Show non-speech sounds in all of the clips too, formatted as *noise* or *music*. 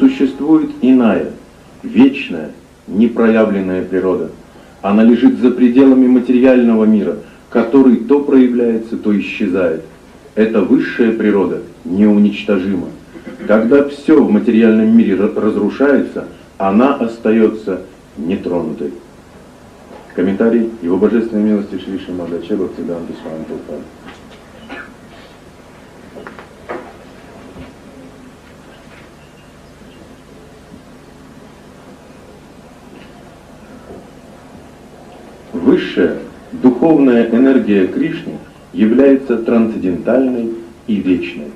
существует иная, вечная, непроявленная природа. Она лежит за пределами материального мира, который то проявляется, то исчезает. Эта высшая природа неуничтожима. Когда все в материальном мире разрушается, она остается нетронутой. Комментарий Его Божественной милости Шри Шимадаче Бхактиданта Свами Прабхупада. Высшая духовная энергия Кришны является трансцендентальной и вечной.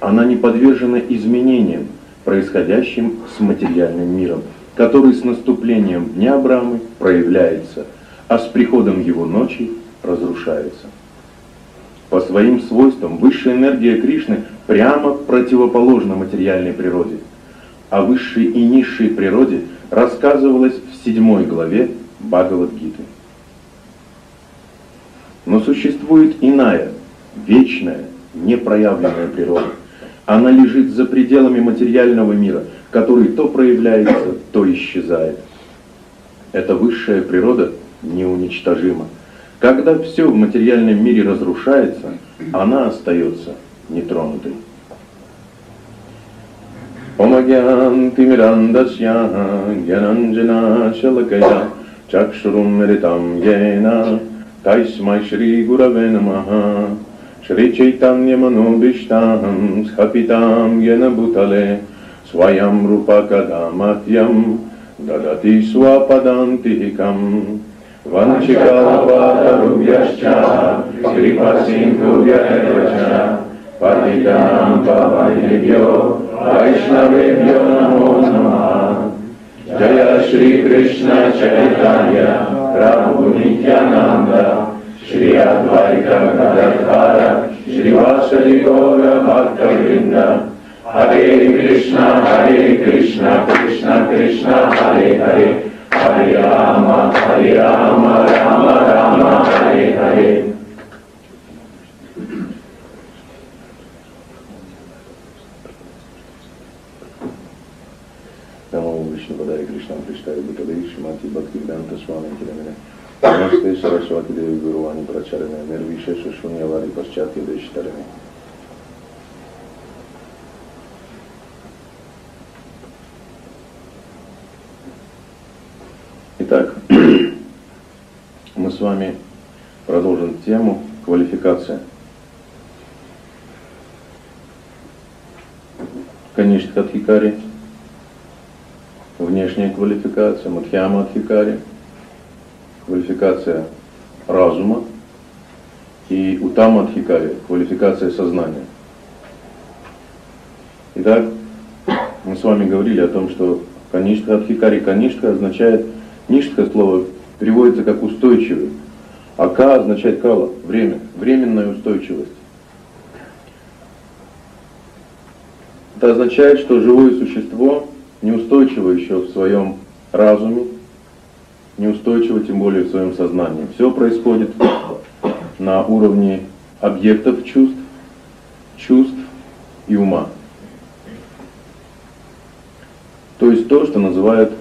Она не подвержена изменениям, происходящим с материальным миром, который с наступлением Дня Брамы проявляется, а с приходом его ночи разрушается. По своим свойствам высшая энергия Кришны прямо противоположна материальной природе, а высшей и низшей природе рассказывалось в седьмой главе Бхагавадгиты. Но существует иная, вечная, непроявленная природа. Она лежит за пределами материального мира, который то проявляется, то исчезает. Эта высшая природа неуничтожима. Когда все в материальном мире разрушается, она остается нетронутой. Омагьянти мирандасья гьянанджана шалакая чакшурум мритам ена तस्मै श्रीगुरवे नमः। श्रीचैतन्यमनोभीष्टां स्खपितां येन भूतले, स्वयं रूपकदामत्यं ददति स्वपदान्तिकम् वंशिकापादरुभ्यश्च कृपसिन्धुभ्य एव च पतितानां पावनेभ्यो वैष्णवेभ्यो नमो नमः। जय श्रीकृष्ण चैतन्य, प्रभु नित्यानंद श्री अद्वैत गदाधर श्रीवासदि गौर भक्त वृंद हरे कृष्ण हरे कृष्ण कृष्ण कृष्ण, हरे हरे हरे राम हरे राम राम राम हरे हरे। नमो विष्णुपदाय कृष्ण कृष्णाय भूतले श्रीमती भक्ति वेदांत स्वामी किरणे नमस्ते सरस्वती देवी गुरुवाणी प्रचारणे निर्विशेष शून्यवादी पश्चात्य देश तरणे Итак, мы с вами продолжим тему квалификация. Конечно, Хатхикари внешняя квалификация, Мадхьяма Адхикари, квалификация разума и Утама Адхикари, квалификация сознания. Итак, мы с вами говорили о том, что Каништха Адхикари, Каништха означает, Ништха слово переводится как устойчивый, а Ка означает кала, время, временная устойчивость. Это означает, что живое существо неустойчиво еще в своем разуме, неустойчиво тем более в своем сознании. Все происходит на уровне объектов чувств, чувств и ума. То есть то, что называют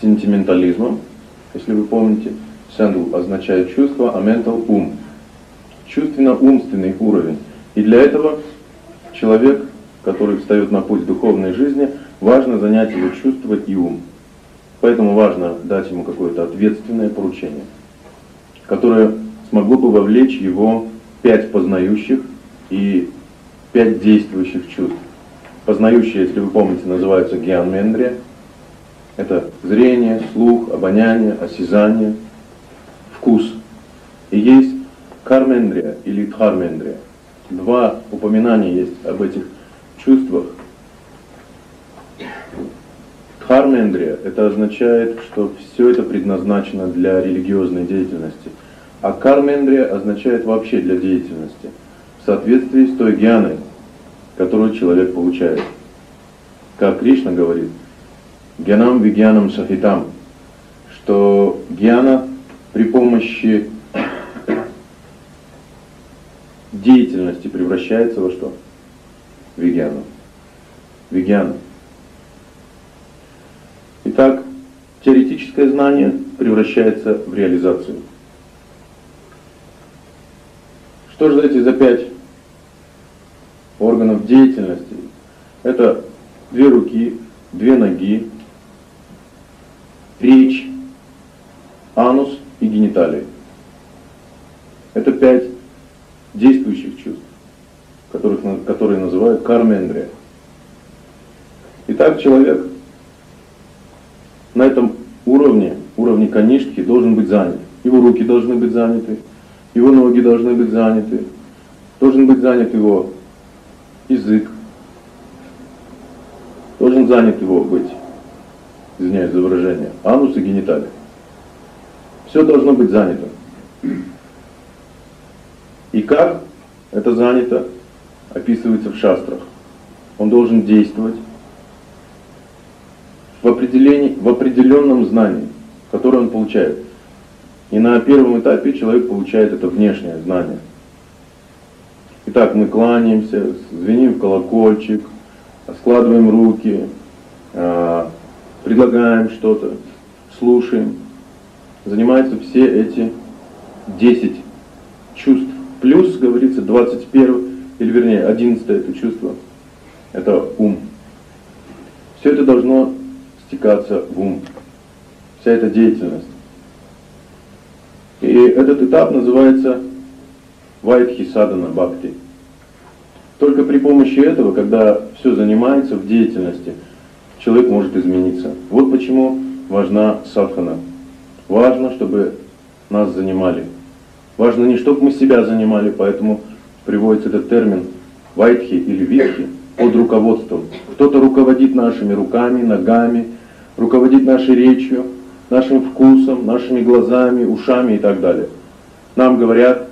сентиментализмом, если вы помните, сендл означает чувство, а ментал – ум. Чувственно-умственный уровень. И для этого человек, который встает на путь духовной жизни, важно занять его чувство и ум. Поэтому важно дать ему какое-то ответственное поручение, которое смогло бы вовлечь его пять познающих и пять действующих чувств. Познающие, если вы помните, называются гианмендрия. Это зрение, слух, обоняние, осязание, вкус. И есть кармендрия или дхармендрия. Два упоминания есть об этих чувствах Дхармендрия – это означает, что все это предназначено для религиозной деятельности. А кармендрия означает вообще для деятельности, в соответствии с той гьяной, которую человек получает. Как Кришна говорит, гьянам вигьянам сахитам, что гьяна при помощи деятельности превращается во что? Вигьяну. Вигьяну. Итак, теоретическое знание превращается в реализацию. Что же эти за пять органов деятельности? Это две руки, две ноги, речь, анус и гениталии. Это пять действующих чувств, которых, которые называют кармендрия. Итак, человек на этом уровне, уровне каништки, должен быть занят. Его руки должны быть заняты, его ноги должны быть заняты, должен быть занят его язык, должен занят его быть, извиняюсь за выражение, анус и гениталия. Все должно быть занято. И как это занято, описывается в шастрах. Он должен действовать в, в определенном знании, которое он получает. И на первом этапе человек получает это внешнее знание. Итак, мы кланяемся, звеним в колокольчик, складываем руки, а, предлагаем что-то, слушаем. Занимаются все эти 10 чувств. Плюс, говорится, 21, или вернее, 11 это чувство, это ум. Все это должно стекаться в ум. Вся эта деятельность. И этот этап называется Вайтхи Садана Бхакти. Только при помощи этого, когда все занимается в деятельности, человек может измениться. Вот почему важна садхана. Важно, чтобы нас занимали. Важно не чтобы мы себя занимали, поэтому приводится этот термин вайтхи или витхи под руководством. Кто-то руководит нашими руками, ногами, руководит нашей речью, нашим вкусом, нашими глазами, ушами и так далее. Нам говорят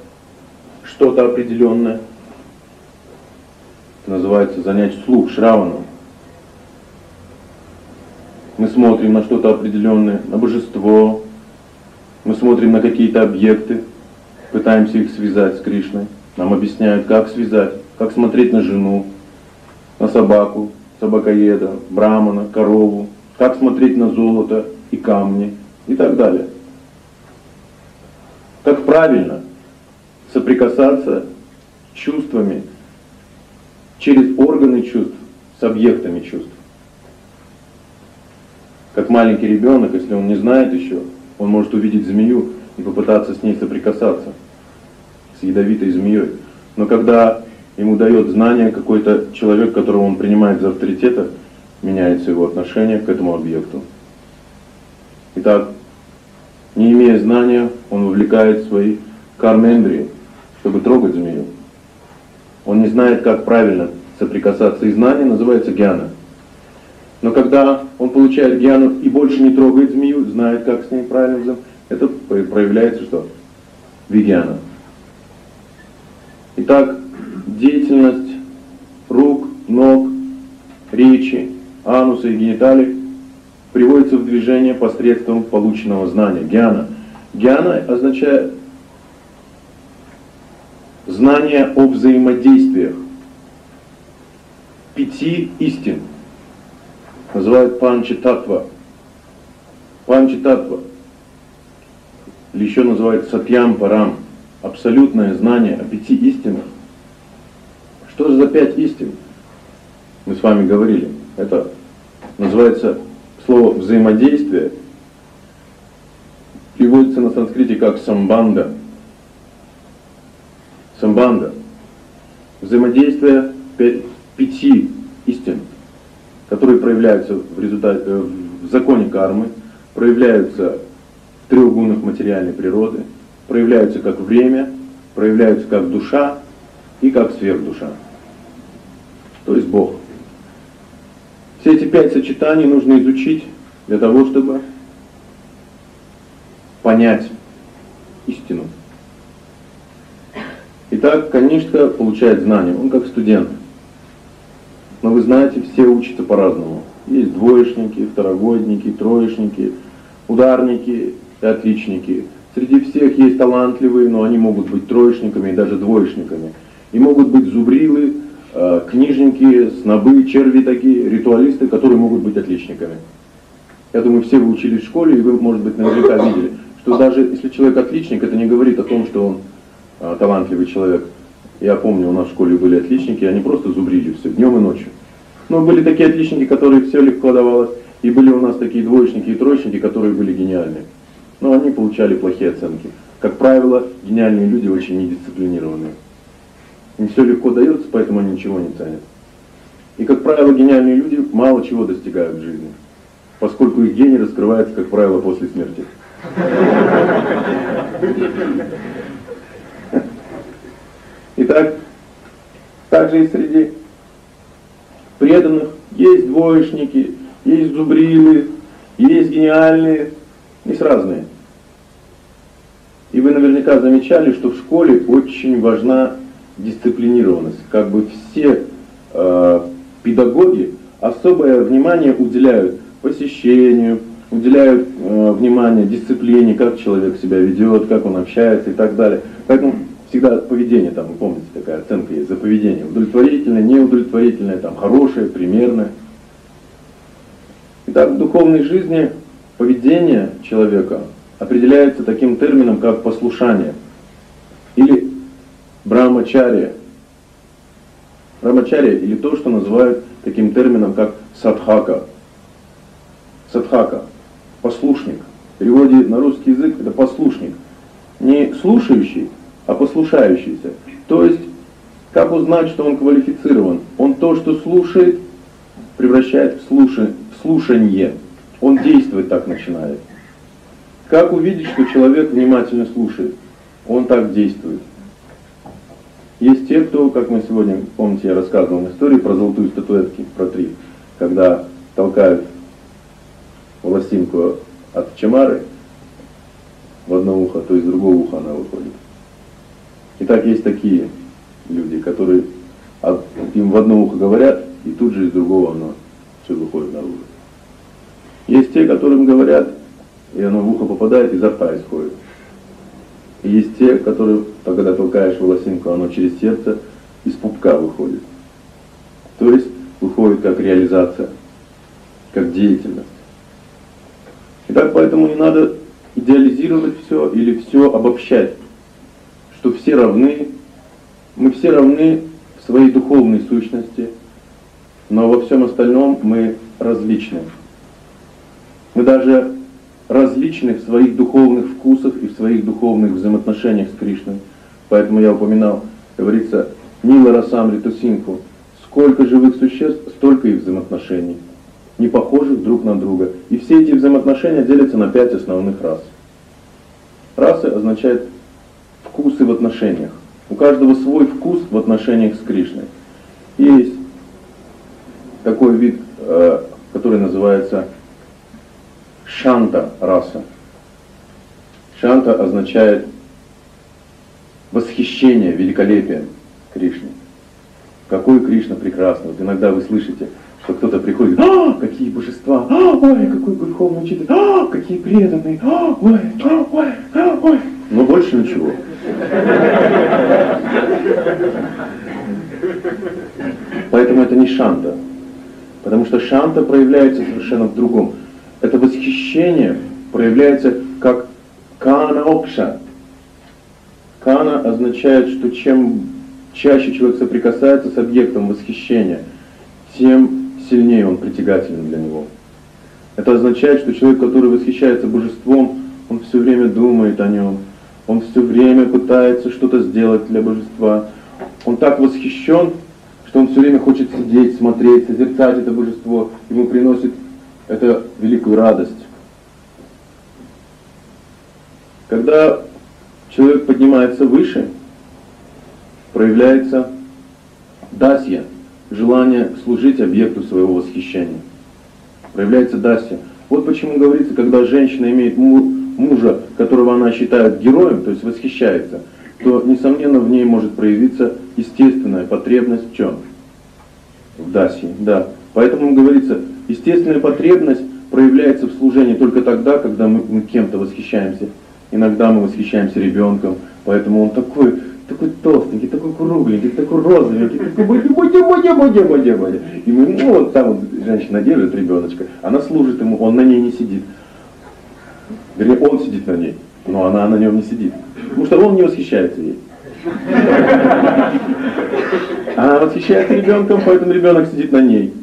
что-то определенное. Это называется занять слух, шраваном. Мы смотрим на что-то определенное, на божество, мы смотрим на какие-то объекты, пытаемся их связать с Кришной. Нам объясняют, как связать, как смотреть на жену, на собаку, собакоеда, брамана, корову, как смотреть на золото и камни и так далее. Как правильно соприкасаться чувствами через органы чувств с объектами чувств. Как маленький ребенок, если он не знает еще, он может увидеть змею и попытаться с ней соприкасаться, с ядовитой змеей. Но когда ему дает знание какой-то человек, которого он принимает за авторитета, меняется его отношение к этому объекту. Итак, не имея знания, он вовлекает свои кармендрии, чтобы трогать змею. Он не знает, как правильно соприкасаться, и знание называется гьяна. Но когда он получает гьяну и больше не трогает змею, знает, как с ней правильно взаимодействовать, это проявляется что? Вигьяна. Итак, деятельность рук, ног, речи, ануса и гениталий приводится в движение посредством полученного знания, гьяна. Гьяна означает знание о взаимодействиях пяти истин. Называют панчи татва. Панчи татва. Или еще называют сатьям парам. Абсолютное знание о пяти истинах. Что же за пять истин? Мы с вами говорили. Это называется слово взаимодействие. Переводится на санскрите как самбанда. Самбанда. Взаимодействие пяти истин, которые проявляются в, результате, э, в законе кармы, проявляются в трех гунах материальной природы, проявляются как время, проявляются как душа и как сверхдуша, то есть Бог. Все эти пять сочетаний нужно изучить для того, чтобы понять истину. Итак, Канишка получает знания, он как студент. Но вы знаете, все учатся по-разному. Есть двоечники, второгодники, троечники, ударники и отличники. Среди всех есть талантливые, но они могут быть троечниками и даже двоечниками. И могут быть зубрилы, книжники, снобы, черви такие, ритуалисты, которые могут быть отличниками. Я думаю, все вы учились в школе, и вы, может быть, наверняка видели, что даже если человек отличник, это не говорит о том, что он а, талантливый человек. Я помню, у нас в школе были отличники, они просто зубрили все, днем и ночью. Но были такие отличники, которые все легко давалось, и были у нас такие двоечники и троечники, которые были гениальны. Но они получали плохие оценки. Как правило, гениальные люди очень недисциплинированные. Им все легко дается, поэтому они ничего не ценят. И, как правило, гениальные люди мало чего достигают в жизни, поскольку их гений раскрывается, как правило, после смерти. Итак, также и среди преданных есть двоечники, есть зубрилы, есть гениальные, есть разные. И вы наверняка замечали, что в школе очень важна дисциплинированность. Как бы все э, педагоги особое внимание уделяют посещению, уделяют э, внимание дисциплине, как человек себя ведет, как он общается и так далее. Поэтому всегда поведение, там, вы помните, такая оценка есть за поведение. Удовлетворительное, неудовлетворительное, там, хорошее, примерное. Итак, в духовной жизни поведение человека определяется таким термином, как послушание или брамачария. Брамачария или то, что называют таким термином, как садхака. Садхака – послушник. В переводе на русский язык это послушник. Не слушающий, а послушающийся. То есть, как узнать, что он квалифицирован? Он то, что слушает, превращает в, слушай, в слушанье. Он действовать так начинает. Как увидеть, что человек внимательно слушает? Он так действует. Есть те, кто, как мы сегодня, помните, я рассказывал историю про золотую статуэтки, про три, когда толкают волосинку от чамары в одно ухо, то из другого уха она выходит. Итак, есть такие люди, которые им в одно ухо говорят, и тут же из другого оно все выходит наружу. Есть те, которым говорят, и оно в ухо попадает, изо рта исходит. Есть те, которые, когда толкаешь волосинку, оно через сердце из пупка выходит. То есть выходит как реализация, как деятельность. Итак, поэтому не надо идеализировать все или все обобщать, что все равны, мы все равны в своей духовной сущности, но во всем остальном мы различны. Мы даже различны в своих духовных вкусах и в своих духовных взаимоотношениях с Кришной. Поэтому я упоминал, говорится, Нила Расамриту Синху. Сколько живых существ, столько и взаимоотношений, не похожих друг на друга. И все эти взаимоотношения делятся на пять основных рас. Расы означает вкусы в отношениях. У каждого свой вкус в отношениях с Кришной. Есть такой вид, э, который называется шанта раса. Шанта означает восхищение великолепием Кришны. Какой Кришна прекрасный. Вот иногда вы слышите, что кто-то приходит, а, какие божества, а, ой, какой духовный учитель, а, какие преданные, а, ой, а, ой, а, ой. Но больше ничего. Поэтому это не шанта. Потому что шанта проявляется совершенно в другом это восхищение проявляется как кана окша. Кана означает, что чем чаще человек соприкасается с объектом восхищения, тем сильнее он притягателен для него. Это означает, что человек, который восхищается божеством, он все время думает о нем, он все время пытается что-то сделать для божества. Он так восхищен, что он все время хочет сидеть, смотреть, созерцать это божество. Ему приносит это великую радость. Когда человек поднимается выше, проявляется дасья, желание служить объекту своего восхищения. Проявляется дасья. Вот почему говорится, когда женщина имеет мужа, которого она считает героем, то есть восхищается, то, несомненно, в ней может проявиться естественная потребность в чем? В дасе, да. Поэтому говорится, Естественная потребность проявляется в служении только тогда, когда мы, мы кем-то восхищаемся. Иногда мы восхищаемся ребенком, поэтому он такой, такой толстенький, такой кругленький, такой розовенький, такой боди, боди, боди, боди, боди. И мы, ну вот там вот женщина держит ребеночка, она служит ему, он на ней не сидит. Вернее, он сидит на ней, но она на нем не сидит. Потому что он не восхищается ей. Она восхищается ребенком, поэтому ребенок сидит на ней.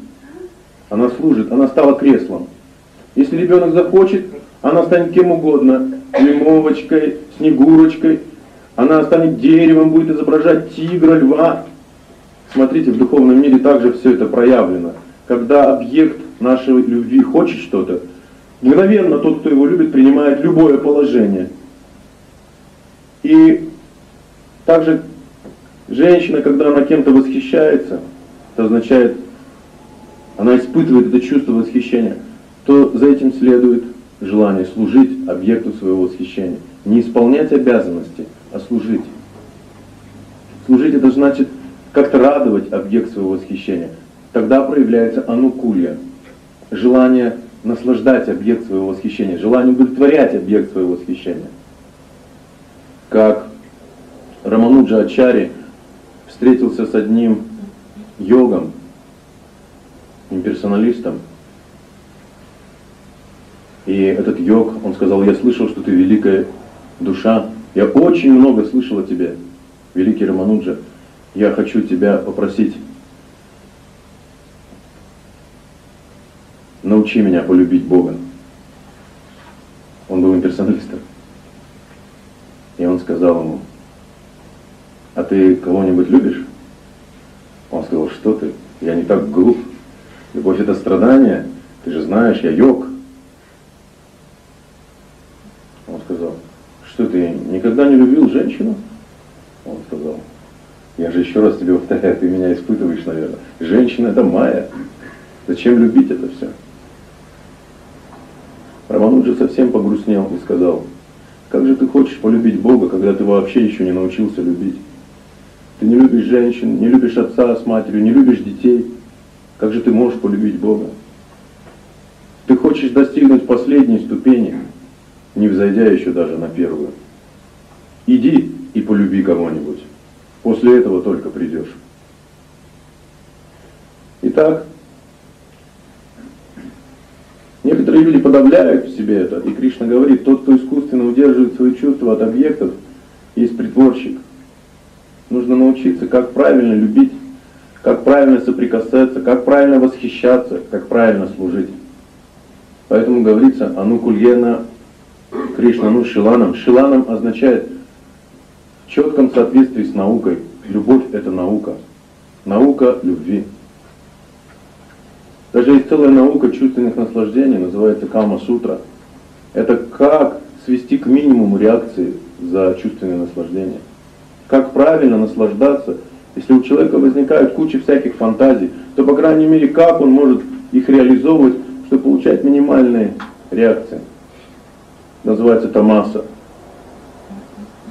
Она служит, она стала креслом. Если ребенок захочет, она станет кем угодно, лимовочкой, снегурочкой, она станет деревом, будет изображать тигра, льва. Смотрите, в духовном мире также все это проявлено. Когда объект нашей любви хочет что-то, мгновенно тот, кто его любит, принимает любое положение. И также женщина, когда она кем-то восхищается, это означает, она испытывает это чувство восхищения, то за этим следует желание служить объекту своего восхищения. Не исполнять обязанности, а служить. Служить это значит как-то радовать объект своего восхищения. Тогда проявляется анукулья, желание наслаждать объект своего восхищения, желание удовлетворять объект своего восхищения. Как Рамануджа Ачари встретился с одним йогом, имперсоналистом, и этот йог, он сказал, я слышал, что ты великая душа, я очень много слышал о тебе, великий Рамануджа. Я хочу тебя попросить, научи меня полюбить Бога. Он был имперсоналистом. И он сказал ему, а ты кого-нибудь любишь? Он сказал, что ты, я не так глуп. Любовь это страдание, ты же знаешь, я йог. Он сказал, что ты никогда не любил женщину? Он сказал, я же еще раз тебе повторяю, ты меня испытываешь, наверное. Женщина это Майя. Зачем любить это все? Рамануджа совсем погрустнел и сказал, как же ты хочешь полюбить Бога, когда ты вообще еще не научился любить? Ты не любишь женщин, не любишь отца с матерью, не любишь детей. Как же ты можешь полюбить Бога? Ты хочешь достигнуть последней ступени, не взойдя еще даже на первую. Иди и полюби кого-нибудь. После этого только придешь. Итак, некоторые люди подавляют в себе это, и Кришна говорит, тот, кто искусственно удерживает свои чувства от объектов, есть притворщик. Нужно научиться, как правильно любить, как правильно соприкасаться, как правильно восхищаться, как правильно служить. Поэтому говорится, анукульена Кришна, ну Шиланам. Шиланам означает в четком соответствии с наукой. Любовь – это наука. Наука любви. Даже есть целая наука чувственных наслаждений, называется Кама-сутра. Это как свести к минимуму реакции за чувственное наслаждение. Как правильно наслаждаться. Если у человека возникает куча всяких фантазий, то, по крайней мере, как он может их реализовывать, чтобы получать минимальные реакции называется тамаса.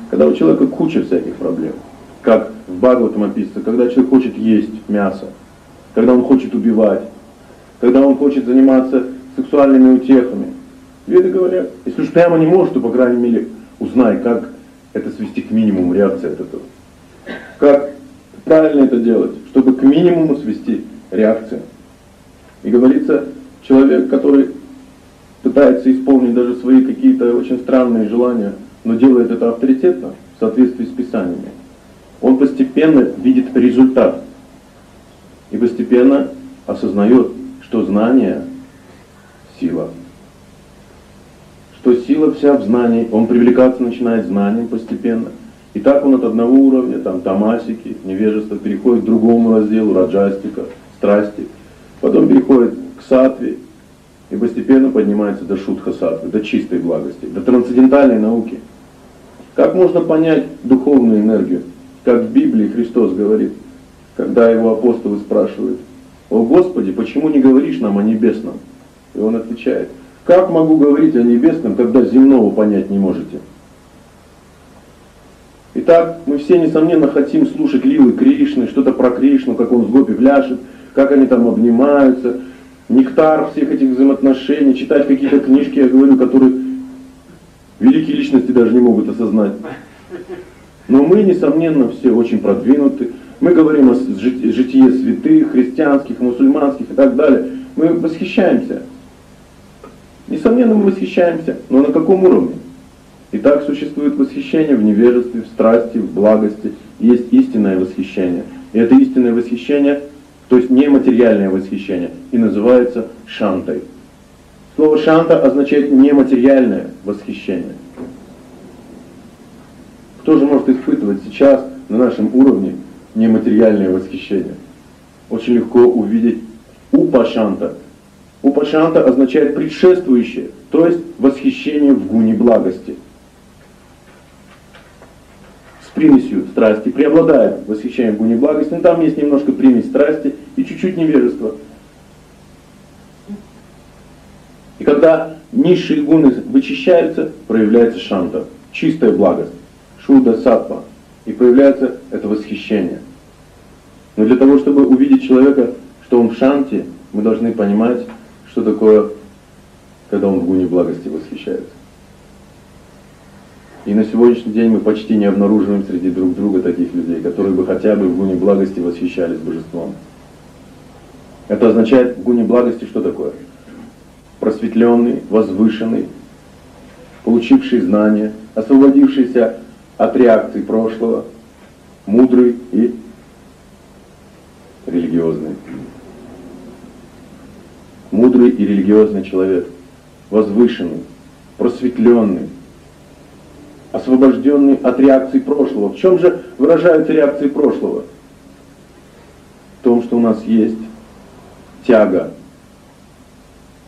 Когда у человека куча всяких проблем, как в Бхагаватам описано, когда человек хочет есть мясо, когда он хочет убивать, когда он хочет заниматься сексуальными утехами. Веды говорят, если уж прямо не можешь, то, по крайней мере, узнай, как это свести к минимуму реакции от этого. Как правильно это делать, чтобы к минимуму свести реакцию. И говорится, человек, который пытается исполнить даже свои какие-то очень странные желания, но делает это авторитетно, в соответствии с Писаниями, он постепенно видит результат и постепенно осознает, что знание – сила. Что сила вся в знании, он привлекаться начинает знанием постепенно. И так он от одного уровня, там, тамасики, невежества, переходит к другому разделу, раджастика, страсти. Потом переходит к сатве, и постепенно поднимается до шутха сатвы, до чистой благости, до трансцендентальной науки. Как можно понять духовную энергию? Как в Библии Христос говорит, когда его апостолы спрашивают, «О Господи, почему не говоришь нам о небесном?» И он отвечает, «Как могу говорить о небесном, когда земного понять не можете?» Итак, мы все, несомненно, хотим слушать Лилы Кришны, что-то про Кришну, как он с Гопи пляшет, как они там обнимаются, нектар всех этих взаимоотношений, читать какие-то книжки, я говорю, которые великие личности даже не могут осознать. Но мы, несомненно, все очень продвинуты. Мы говорим о житии святых, христианских, мусульманских и так далее. Мы восхищаемся. Несомненно, мы восхищаемся. Но на каком уровне? Итак, существует восхищение в невежестве, в страсти, в благости. Есть истинное восхищение. И это истинное восхищение, то есть нематериальное восхищение, и называется шантой. Слово шанта означает нематериальное восхищение. Кто же может испытывать сейчас на нашем уровне нематериальное восхищение? Очень легко увидеть упашанта. Упашанта означает предшествующее, то есть восхищение в гуне благости. Примесью страсти преобладает восхищение в гуне благости, но там есть немножко примесь страсти и чуть-чуть невежества. И когда низшие гуны вычищаются, проявляется шанта, чистая благость шуда сатва, и появляется это восхищение. Но для того, чтобы увидеть человека, что он в шанте, мы должны понимать, что такое, когда он в гуне благости восхищается. И на сегодняшний день мы почти не обнаруживаем среди друг друга таких людей, которые бы хотя бы в гуне благости восхищались божеством. Это означает в гуне благости что такое? Просветленный, возвышенный, получивший знания, освободившийся от реакций прошлого, мудрый и религиозный. Мудрый и религиозный человек, возвышенный, просветленный, освобожденный от реакций прошлого. В чем же выражаются реакции прошлого? В том, что у нас есть тяга.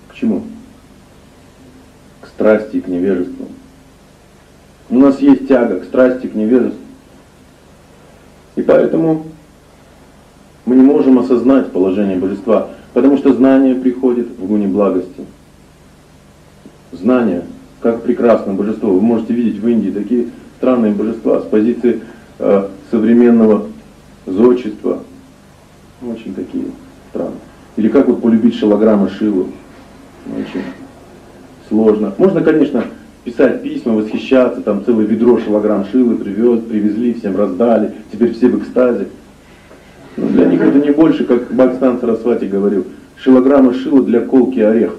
К чему? К страсти и к невежеству. У нас есть тяга к страсти, к невежеству. И поэтому мы не можем осознать положение божества, потому что знание приходит в гуне благости. Знание, как прекрасно божество. Вы можете видеть в Индии такие странные божества с позиции э, современного зодчества. Очень такие странные. Или как вот полюбить шилограмма Шилу. Очень сложно. Можно, конечно, писать письма, восхищаться, там целое ведро шилограмм шилы привез, привезли, всем раздали, теперь все в экстазе. Но для них это не больше, как Бакстан Сарасвати говорил, шилограммы шила для колки орех.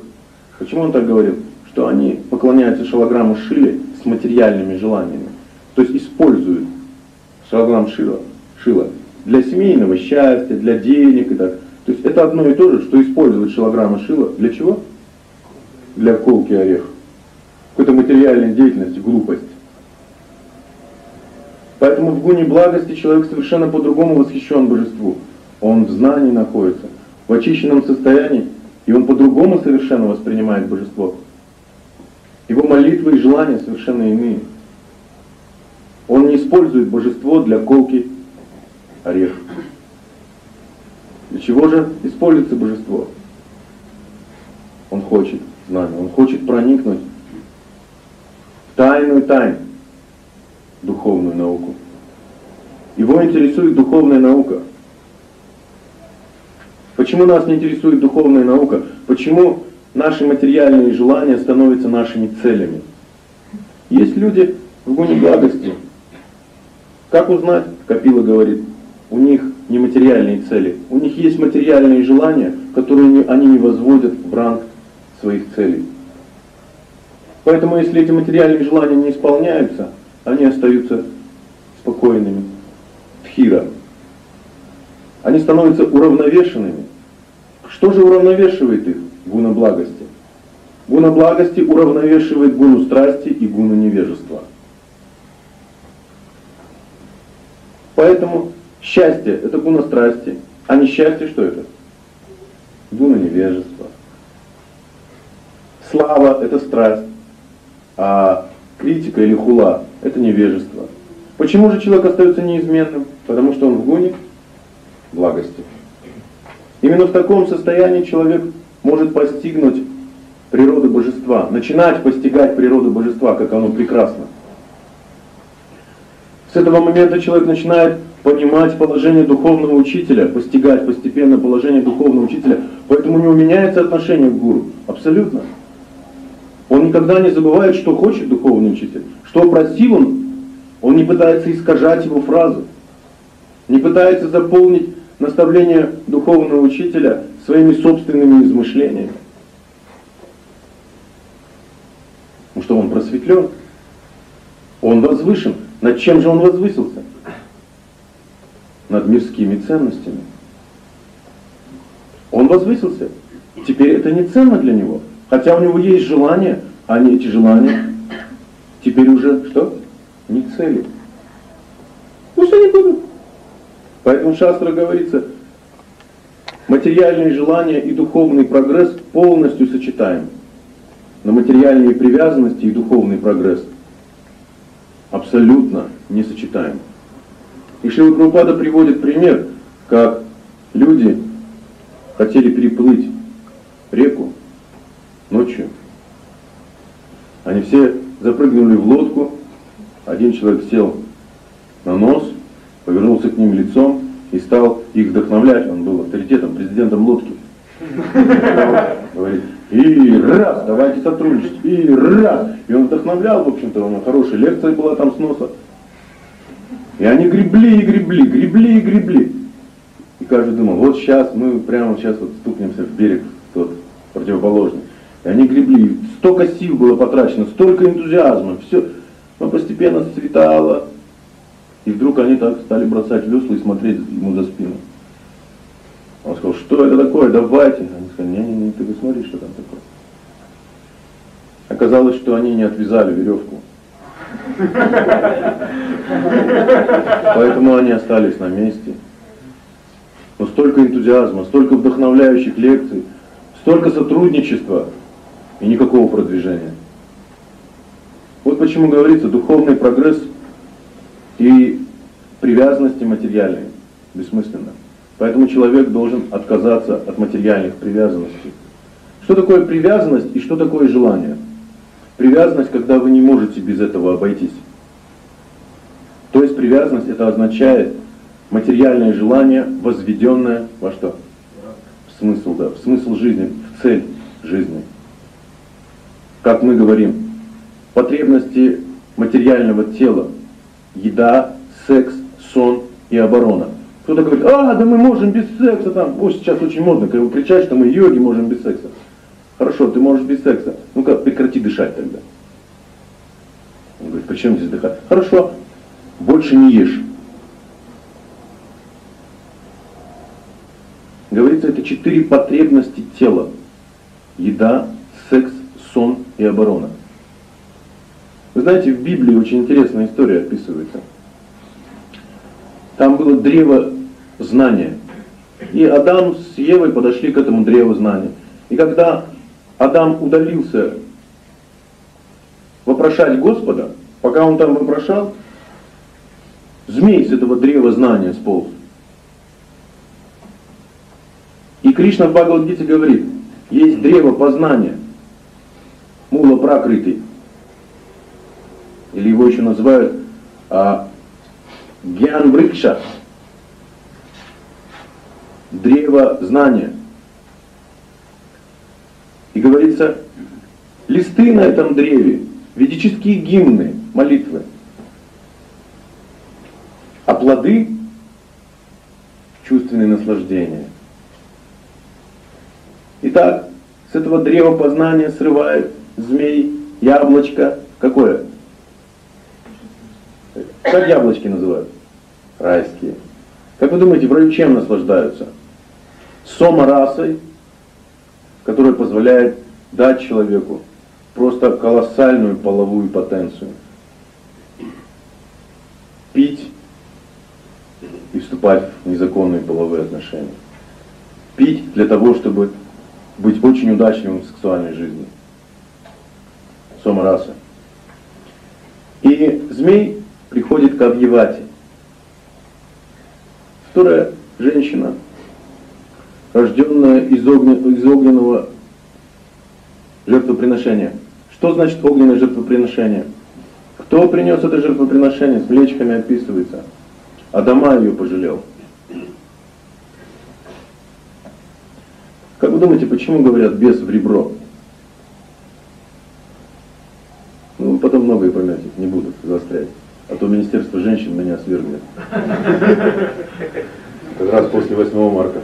Почему он так говорил? Что они поклоняются шилограмму шиле с материальными желаниями. То есть используют шилограмм шила, шила для семейного счастья, для денег и так. То есть это одно и то же, что использовать шилограммы шила для чего? Для колки орех какой-то материальной деятельности, глупость. Поэтому в гуне благости человек совершенно по-другому восхищен божеству. Он в знании находится, в очищенном состоянии, и он по-другому совершенно воспринимает божество. Его молитвы и желания совершенно иные. Он не использует божество для колки орех. Для чего же используется божество? Он хочет знания, он хочет проникнуть тайную тайн, духовную науку. Его интересует духовная наука. Почему нас не интересует духовная наука? Почему наши материальные желания становятся нашими целями? Есть люди в гуне благости. Как узнать, Капила говорит, у них не материальные цели. У них есть материальные желания, которые они не возводят в ранг своих целей. Поэтому если эти материальные желания не исполняются, они остаются спокойными, тхира. Они становятся уравновешенными. Что же уравновешивает их? Гуна благости. Гуна благости уравновешивает гуну страсти и гуну невежества. Поэтому счастье – это гуна страсти, а несчастье что это? Гуна невежества. Слава – это страсть а критика или хула – это невежество. Почему же человек остается неизменным? Потому что он в гуне благости. Именно в таком состоянии человек может постигнуть природу божества, начинать постигать природу божества, как оно прекрасно. С этого момента человек начинает понимать положение духовного учителя, постигать постепенно положение духовного учителя, поэтому у него меняется отношение к гуру. Абсолютно. Он никогда не забывает, что хочет духовный учитель, что просил он Он не пытается искажать его фразу, не пытается заполнить наставление духовного учителя своими собственными измышлениями. Потому что он просветлен, он возвышен. Над чем же он возвысился? Над мирскими ценностями. Он возвысился. Теперь это не ценно для него. Хотя у него есть желания, а они эти желания теперь уже что? Не цели. Пусть они будут. Поэтому Шастра говорится, материальные желания и духовный прогресс полностью сочетаем. Но материальные привязанности и духовный прогресс абсолютно не сочетаем. И Шива Прабхупада приводит пример, как люди хотели переплыть реку ночью. Они все запрыгнули в лодку, один человек сел на нос, повернулся к ним лицом и стал их вдохновлять. Он был авторитетом, президентом лодки. Говорит, и раз, давайте сотрудничать, и раз. И он вдохновлял, в общем-то, у него хорошая лекция была там с носа. И они гребли и гребли, гребли и гребли. И каждый думал, вот сейчас мы прямо сейчас вот стукнемся в берег тот противоположный. И они гребли, столько сил было потрачено, столько энтузиазма, все. Но постепенно светало, и вдруг они так стали бросать весла и смотреть ему за спину. Он сказал, что это такое, давайте. Они сказали, не-не-не, ты посмотри, что там такое. Оказалось, что они не отвязали веревку. Поэтому они остались на месте. Но столько энтузиазма, столько вдохновляющих лекций, столько сотрудничества и никакого продвижения. Вот почему говорится, духовный прогресс и привязанности материальной бессмысленно. Поэтому человек должен отказаться от материальных привязанностей. Что такое привязанность и что такое желание? Привязанность, когда вы не можете без этого обойтись. То есть привязанность это означает материальное желание, возведенное во что? В смысл, да, в смысл жизни, в цель жизни. Как мы говорим, потребности материального тела, еда, секс, сон и оборона. Кто-то говорит, а, да мы можем без секса там. Пусть сейчас очень модно кричать, что мы йоги можем без секса. Хорошо, ты можешь без секса. Ну-ка, прекрати дышать тогда. Он говорит, почему здесь дыхать? Хорошо, больше не ешь. Говорится, это четыре потребности тела. Еда, секс, сон и оборона. Вы знаете, в Библии очень интересная история описывается. Там было древо знания. И Адам с Евой подошли к этому древу знания. И когда Адам удалился вопрошать Господа, пока он там вопрошал, змей с этого древа знания сполз. И Кришна в Бхагавадгите говорит, есть древо познания, мула прокрытый, или его еще называют а, Гьян Врикша, древо знания. И говорится, листы на этом древе, ведические гимны, молитвы. А плоды – чувственные наслаждения. Итак, с этого древа познания срывает змей яблочко. Какое? Как яблочки называют? Райские. Как вы думаете, в раю чем наслаждаются? Сома-расой, которая позволяет дать человеку просто колоссальную половую потенцию. Пить и вступать в незаконные половые отношения. Пить для того, чтобы быть очень удачливым в сексуальной жизни. Сома-раса. И змей приходит к Абьевате. Вторая женщина, рожденная из, огня, из огненного жертвоприношения. Что значит огненное жертвоприношение? Кто принес это жертвоприношение? С млечками описывается. Адама ее пожалел. Как вы думаете, почему говорят без в ребро? Ну, потом многое поймете, не буду заострять. А то Министерство женщин меня свергнет. Как раз после 8 марта.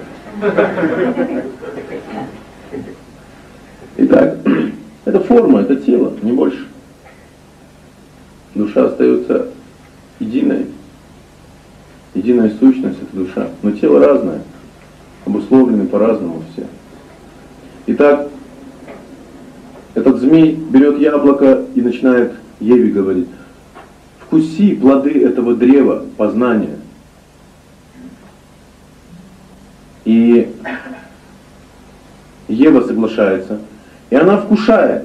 Итак, это форма, это тело, не больше. Душа остается единой. Единая сущность это душа. Но тело разное, обусловлены по-разному все. Итак, этот змей берет яблоко и начинает Еве говорить, вкуси плоды этого древа познания. И Ева соглашается, и она вкушает.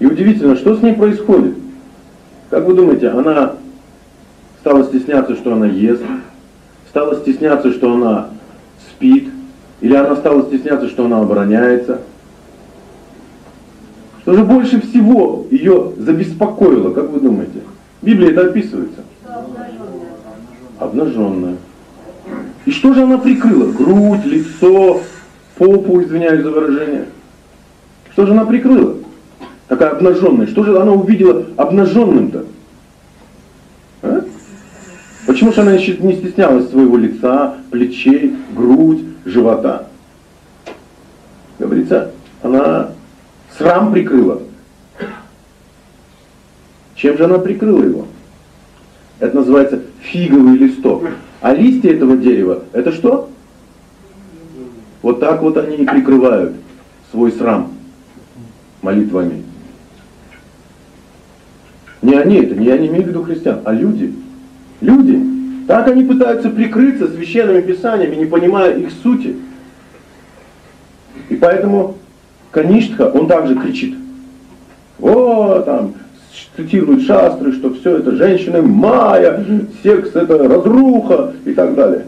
И удивительно, что с ней происходит. Как вы думаете, она стала стесняться, что она ест, стала стесняться, что она спит, или она стала стесняться, что она обороняется? Что же больше всего ее забеспокоило, как вы думаете? В Библии это описывается. Обнаженная. И что же она прикрыла? Грудь, лицо, попу, извиняюсь за выражение. Что же она прикрыла? Такая обнаженная. Что же она увидела обнаженным-то? А? Почему же она не стеснялась своего лица, плечей, грудь, живота? Говорится, она срам прикрыла. Чем же она прикрыла его? Это называется фиговый листок. А листья этого дерева, это что? Вот так вот они и прикрывают свой срам молитвами. Не они это, не я не имею в виду христиан, а люди. Люди. Так они пытаются прикрыться священными писаниями, не понимая их сути. И поэтому Каништха, он также кричит. О, там, цитирует шастры, что все это женщины майя, секс это разруха и так далее.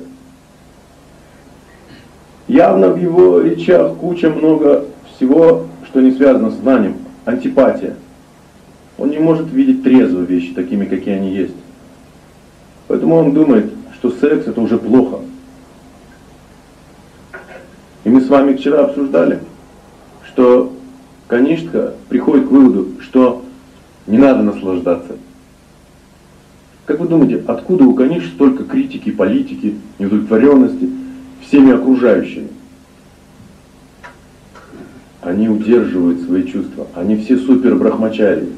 Явно в его речах куча много всего, что не связано с знанием, антипатия. Он не может видеть трезво вещи такими, какие они есть. Поэтому он думает, что секс это уже плохо. И мы с вами вчера обсуждали, что Каништха приходит к выводу, что не надо наслаждаться. Как вы думаете, откуда у Каниш столько критики, политики, неудовлетворенности всеми окружающими? Они удерживают свои чувства. Они все супер брахмачарии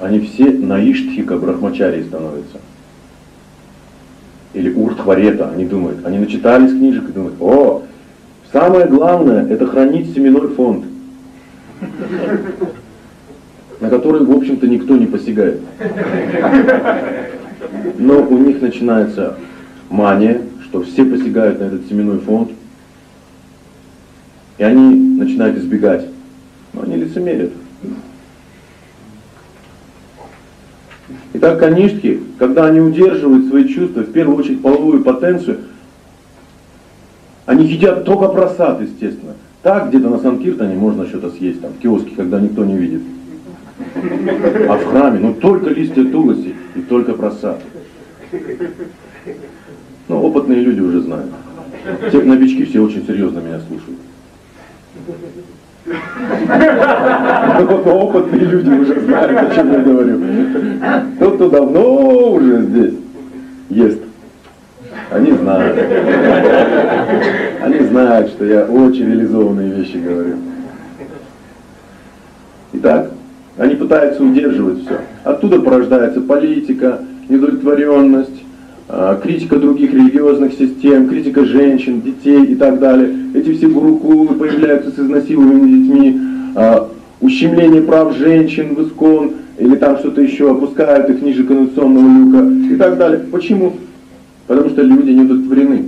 они все наиштхика брахмачари становятся. Или уртхварета, они думают, они начитались книжек и думают, о, самое главное, это хранить семенной фонд, на который, в общем-то, никто не посягает. Но у них начинается мания, что все посягают на этот семенной фонд, и они начинают избегать. Но они лицемерят. Итак, канишки, когда они удерживают свои чувства, в первую очередь половую потенцию, они едят только просад, естественно. Так где-то на Санкиртане можно что-то съесть, там, в киоске, когда никто не видит. А в храме, ну только листья тулоси и только просад. Ну, опытные люди уже знают. Те новички все очень серьезно меня слушают. Опытные люди уже знают, о чем я говорю. Тот, кто давно уже здесь ест, они знают. Они знают, что я очень реализованные вещи говорю. Итак, они пытаются удерживать все. Оттуда порождается политика, недовлетворенность, а, критика других религиозных систем, критика женщин, детей и так далее. Эти все гурукулы появляются с изнасилованными детьми, а, ущемление прав женщин в искон, или там что-то еще, опускают их ниже конвенционного люка и так далее. Почему? Потому что люди не удовлетворены.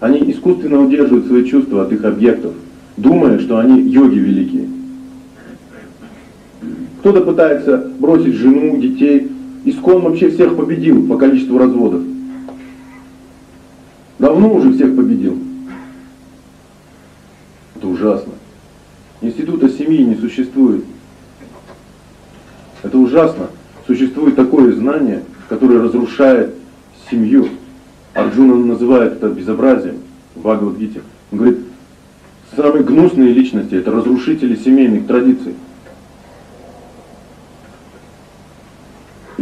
Они искусственно удерживают свои чувства от их объектов, думая, что они йоги великие. Кто-то пытается бросить жену, детей, Искон вообще всех победил по количеству разводов. Давно уже всех победил. Это ужасно. Института семьи не существует. Это ужасно. Существует такое знание, которое разрушает семью. Арджуна называет это безобразием в Бхагавадгите. Он говорит, самые гнусные личности – это разрушители семейных традиций.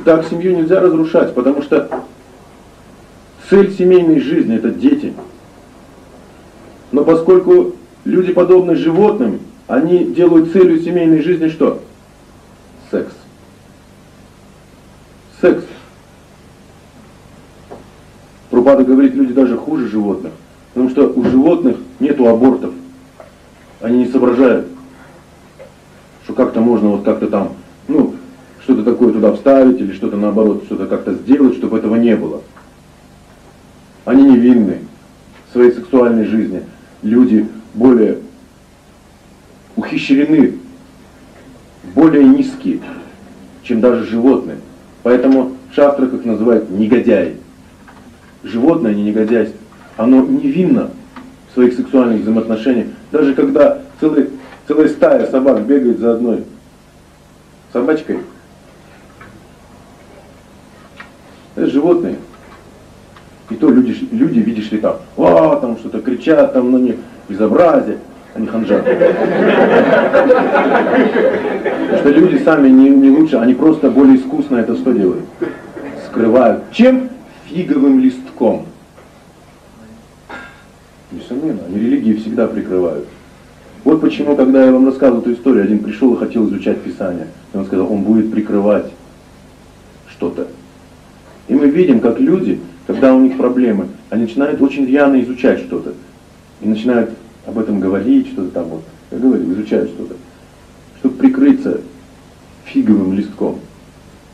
Так семью нельзя разрушать, потому что цель семейной жизни это дети. Но поскольку люди подобны животным, они делают целью семейной жизни что? Секс. Секс. Прупада говорит, люди даже хуже животных. Потому что у животных нету абортов. Они не соображают, что как-то можно вот как-то там, ну, что-то такое туда вставить или что-то наоборот, что-то как-то сделать, чтобы этого не было. Они невинны в своей сексуальной жизни. Люди более ухищрены, более низкие, чем даже животные. Поэтому в шастрах их называют негодяи. Животное, а не негодяйство. Оно невинно в своих сексуальных взаимоотношениях. Даже когда целый, целая стая собак бегает за одной собачкой, это животные. И то люди, люди видишь ли, там, а, там что-то кричат, там на них безобразие, они ханжат. Что люди сами не, не лучше, они просто более искусно это что делают? Скрывают. Чем? Фиговым листком. Несомненно, они религии всегда прикрывают. Вот почему, когда я вам рассказывал эту историю, один пришел и хотел изучать Писание. И он сказал, он будет прикрывать что-то. И мы видим, как люди, когда у них проблемы, они начинают очень рьяно изучать что-то. И начинают об этом говорить, что-то там вот. Я говорю, изучают что-то. Чтобы прикрыться фиговым листком.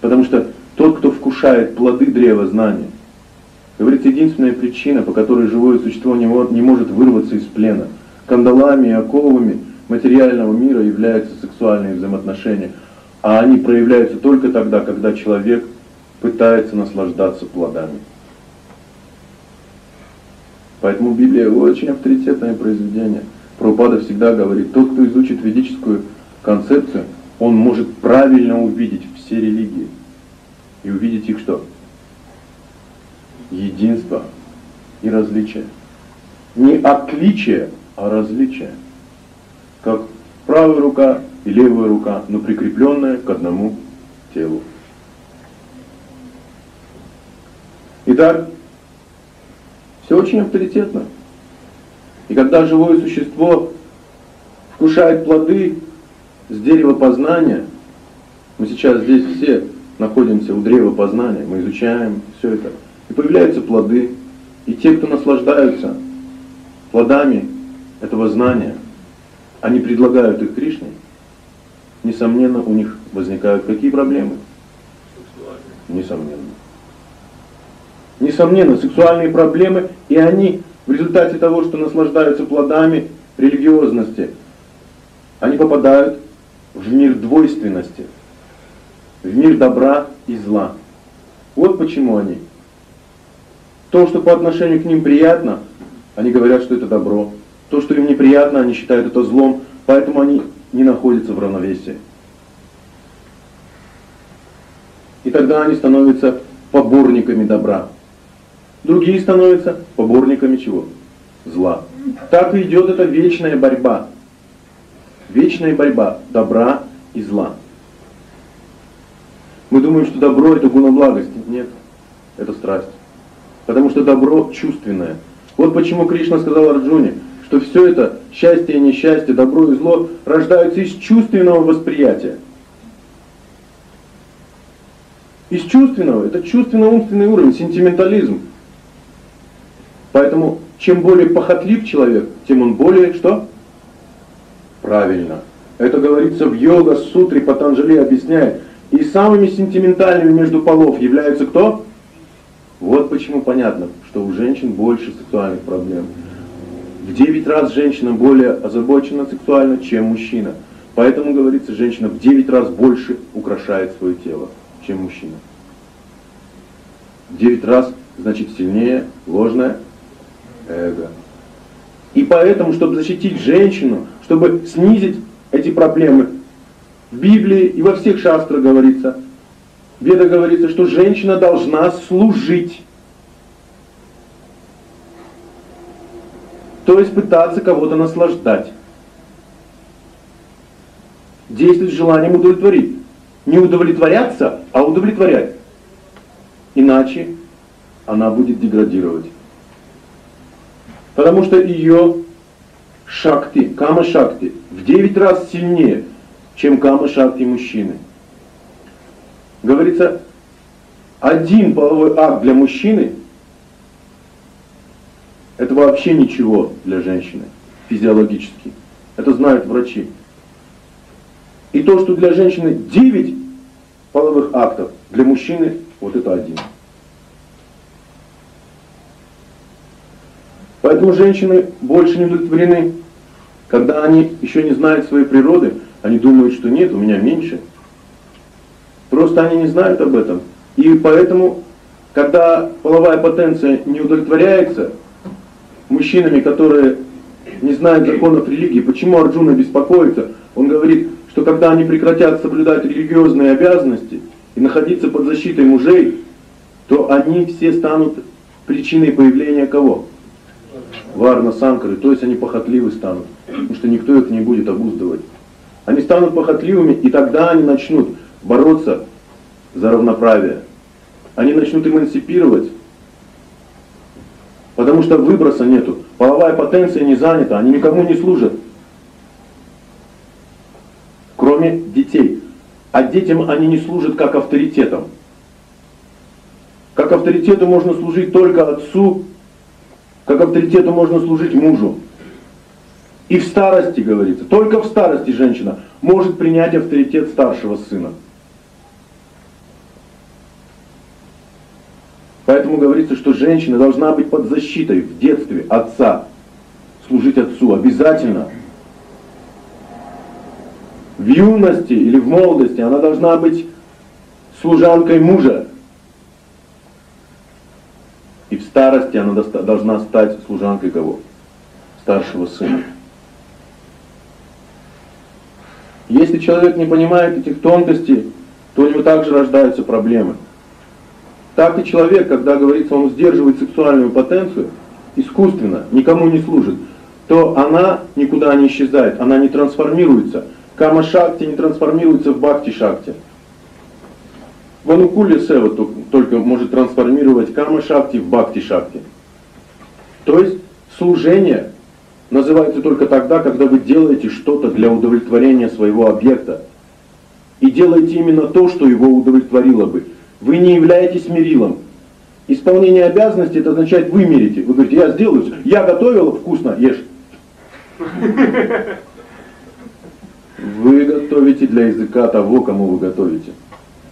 Потому что тот, кто вкушает плоды древа знания, говорится, единственная причина, по которой живое существо не может вырваться из плена. Кандалами и оковами материального мира являются сексуальные взаимоотношения. А они проявляются только тогда, когда человек пытается наслаждаться плодами. Поэтому Библия очень авторитетное произведение. Прабхупада всегда говорит, тот, кто изучит ведическую концепцию, он может правильно увидеть все религии. И увидеть их что? Единство и различие. Не отличие, а различие. Как правая рука и левая рука, но прикрепленная к одному телу. Итак, все очень авторитетно. И когда живое существо вкушает плоды с дерева познания, мы сейчас здесь все находимся у древа познания, мы изучаем все это, и появляются плоды, и те, кто наслаждаются плодами этого знания, они предлагают их Кришне, несомненно, у них возникают какие проблемы? Несомненно несомненно, сексуальные проблемы, и они в результате того, что наслаждаются плодами религиозности, они попадают в мир двойственности, в мир добра и зла. Вот почему они. То, что по отношению к ним приятно, они говорят, что это добро. То, что им неприятно, они считают это злом, поэтому они не находятся в равновесии. И тогда они становятся поборниками добра другие становятся поборниками чего? Зла. Так и идет эта вечная борьба. Вечная борьба добра и зла. Мы думаем, что добро это гуна благости. Нет, это страсть. Потому что добро чувственное. Вот почему Кришна сказал Арджуне, что все это, счастье и несчастье, добро и зло, рождаются из чувственного восприятия. Из чувственного, это чувственно-умственный уровень, сентиментализм. Поэтому чем более похотлив человек, тем он более что? Правильно. Это говорится в йога сутре Патанджали объясняет. И самыми сентиментальными между полов являются кто? Вот почему понятно, что у женщин больше сексуальных проблем. В 9 раз женщина более озабочена сексуально, чем мужчина. Поэтому, говорится, женщина в 9 раз больше украшает свое тело, чем мужчина. В 9 раз, значит, сильнее ложная эго. И поэтому, чтобы защитить женщину, чтобы снизить эти проблемы, в Библии и во всех шастрах говорится, в Ведах говорится, что женщина должна служить. То есть пытаться кого-то наслаждать. Действовать желанием удовлетворить. Не удовлетворяться, а удовлетворять. Иначе она будет деградировать. Потому что ее шакти, кама шакти, в 9 раз сильнее, чем кама шакти мужчины. Говорится, один половой акт для мужчины это вообще ничего для женщины физиологически. Это знают врачи. И то, что для женщины 9 половых актов, для мужчины вот это один. Поэтому женщины больше не удовлетворены. Когда они еще не знают своей природы, они думают, что нет, у меня меньше. Просто они не знают об этом. И поэтому, когда половая потенция не удовлетворяется мужчинами, которые не знают законов религии, почему Арджуна беспокоится, он говорит, что когда они прекратят соблюдать религиозные обязанности и находиться под защитой мужей, то они все станут причиной появления кого? Варна Санкары, то есть они похотливы станут, потому что никто их не будет обуздывать. Они станут похотливыми, и тогда они начнут бороться за равноправие. Они начнут эмансипировать, потому что выброса нету. Половая потенция не занята, они никому не служат, кроме детей. А детям они не служат как авторитетом. Как авторитету можно служить только отцу как авторитету можно служить мужу. И в старости, говорится, только в старости женщина может принять авторитет старшего сына. Поэтому говорится, что женщина должна быть под защитой в детстве отца, служить отцу обязательно. В юности или в молодости она должна быть служанкой мужа, и в старости она должна стать служанкой кого? Старшего сына. Если человек не понимает этих тонкостей, то у него также рождаются проблемы. Так и человек, когда говорится, он сдерживает сексуальную потенцию, искусственно, никому не служит, то она никуда не исчезает, она не трансформируется. Кама-шакти не трансформируется в бхакти-шакти. В Анукуле Сева только может трансформировать Кама Шакти в Бхакти Шакти. То есть служение называется только тогда, когда вы делаете что-то для удовлетворения своего объекта. И делаете именно то, что его удовлетворило бы. Вы не являетесь мерилом. Исполнение обязанностей это означает вы мерите. Вы говорите, я сделаю, я готовила, вкусно, ешь. Вы готовите для языка того, кому вы готовите.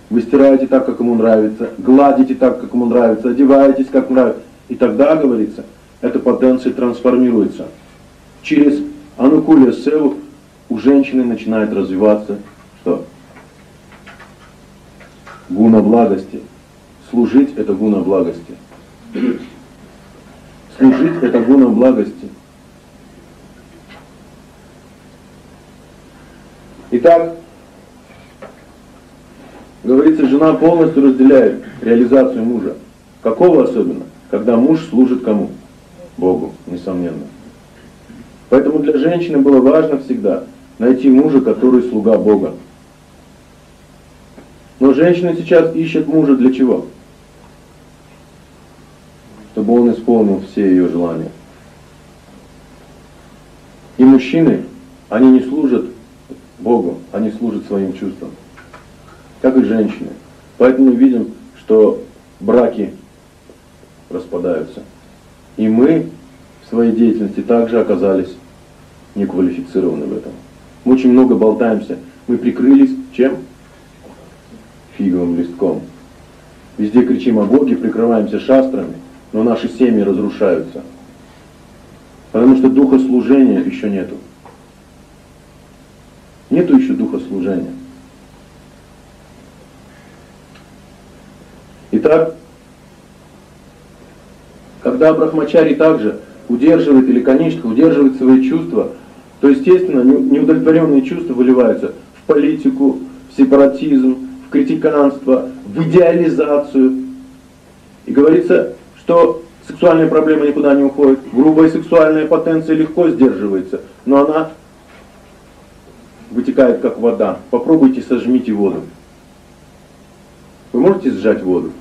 Вы стираете так, как ему нравится, гладите так, как ему нравится, одеваетесь, как нравится. И тогда, говорится, эта потенция трансформируется. Через анукулия севу у женщины начинает развиваться что? Гуна благости. Служить это гуна благости. Служить это гуна благости. Итак, Говорится, жена полностью разделяет реализацию мужа. Какого особенно? Когда муж служит кому? Богу, несомненно. Поэтому для женщины было важно всегда найти мужа, который слуга Бога. Но женщина сейчас ищет мужа для чего? Чтобы он исполнил все ее желания. И мужчины, они не служат Богу, они служат своим чувствам как и женщины. Поэтому мы видим, что браки распадаются. И мы в своей деятельности также оказались неквалифицированы в этом. Мы очень много болтаемся. Мы прикрылись чем? Фиговым листком. Везде кричим о Боге, прикрываемся шастрами, но наши семьи разрушаются. Потому что духа служения еще нету. Нету еще духа служения. Итак, когда Брахмачари также удерживает или конечка удерживает свои чувства, то, естественно, неудовлетворенные чувства выливаются в политику, в сепаратизм, критиканство, в идеализацию. И говорится, что сексуальная проблема никуда не уходит. Грубая сексуальная потенция легко сдерживается, но она вытекает как вода. Попробуйте сожмите воду. Вы можете сжать воду?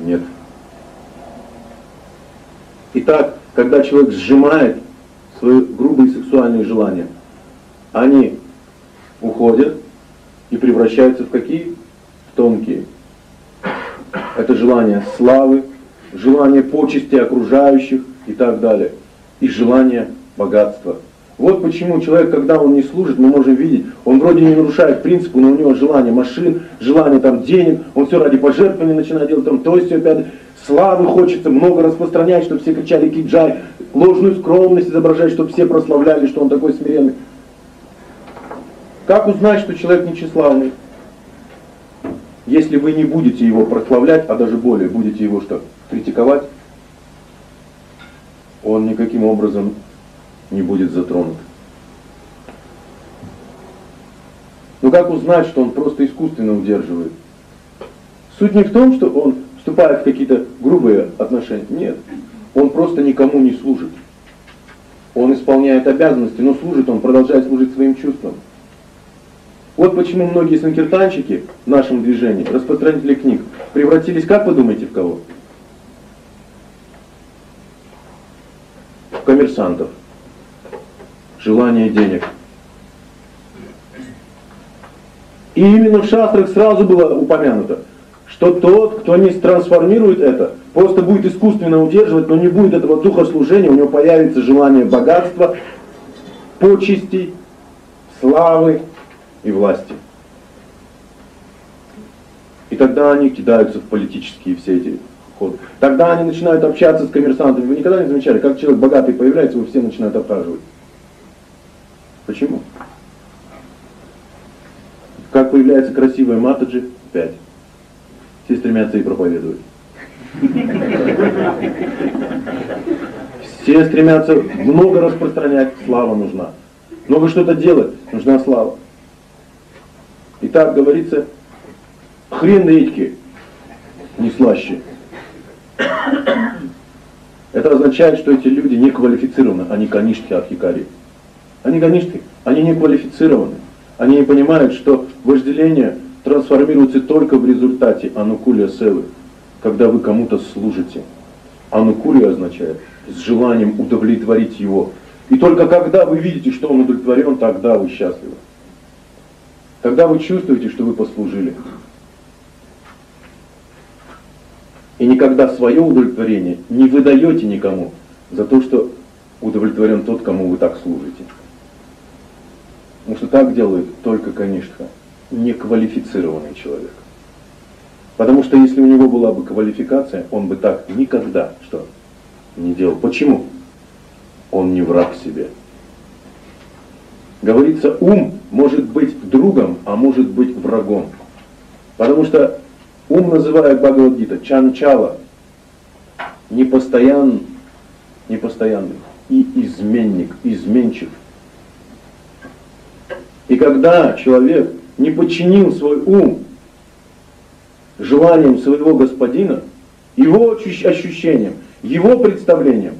Нет. Итак, когда человек сжимает свои грубые сексуальные желания, они уходят и превращаются в какие? В тонкие. Это желание славы, желание почести окружающих и так далее. И желание богатства. Вот почему человек, когда он не служит, мы можем видеть, он вроде не нарушает принципы, но у него желание машин, желание там денег, он все ради пожертвования начинает делать, там, то есть опять славы хочется, много распространять, чтобы все кричали киджай, ложную скромность изображать, чтобы все прославляли, что он такой смиренный. Как узнать, что человек нечиславный? Если вы не будете его прославлять, а даже более, будете его что, критиковать, он никаким образом не будет затронут. Но как узнать, что он просто искусственно удерживает? Суть не в том, что он вступает в какие-то грубые отношения. Нет. Он просто никому не служит. Он исполняет обязанности, но служит он, продолжает служить своим чувствам. Вот почему многие санкертанщики в нашем движении, распространители книг, превратились, как вы думаете, в кого? В коммерсантов желание денег. И именно в шастрах сразу было упомянуто, что тот, кто не трансформирует это, просто будет искусственно удерживать, но не будет этого духа служения, у него появится желание богатства, почестей, славы и власти. И тогда они кидаются в политические все эти ходы. Тогда они начинают общаться с коммерсантами. Вы никогда не замечали, как человек богатый появляется, его все начинают обхаживать. Почему? Как появляется красивая матаджи? Пять. Все стремятся и проповедовать. Все стремятся много распространять, слава нужна. Много что-то делать, нужна слава. И так говорится, хрен редьки, не слаще. Это означает, что эти люди не квалифицированы, они канишки архикарии. Они гоништы, они не квалифицированы. Они не понимают, что вожделение трансформируется только в результате анукулия севы, когда вы кому-то служите. Анукулия означает с желанием удовлетворить его. И только когда вы видите, что он удовлетворен, тогда вы счастливы. Тогда вы чувствуете, что вы послужили. И никогда свое удовлетворение не выдаете никому за то, что удовлетворен тот, кому вы так служите. Потому что так делает только Каништха, неквалифицированный человек. Потому что если у него была бы квалификация, он бы так никогда что не делал. Почему? Он не враг себе. Говорится, ум может быть другом, а может быть врагом. Потому что ум называют Бхагавадгита чанчала, непостоянный, непостоянный и изменник, изменчив. И когда человек не подчинил свой ум желаниям своего господина, его ощущениям, его представлениям,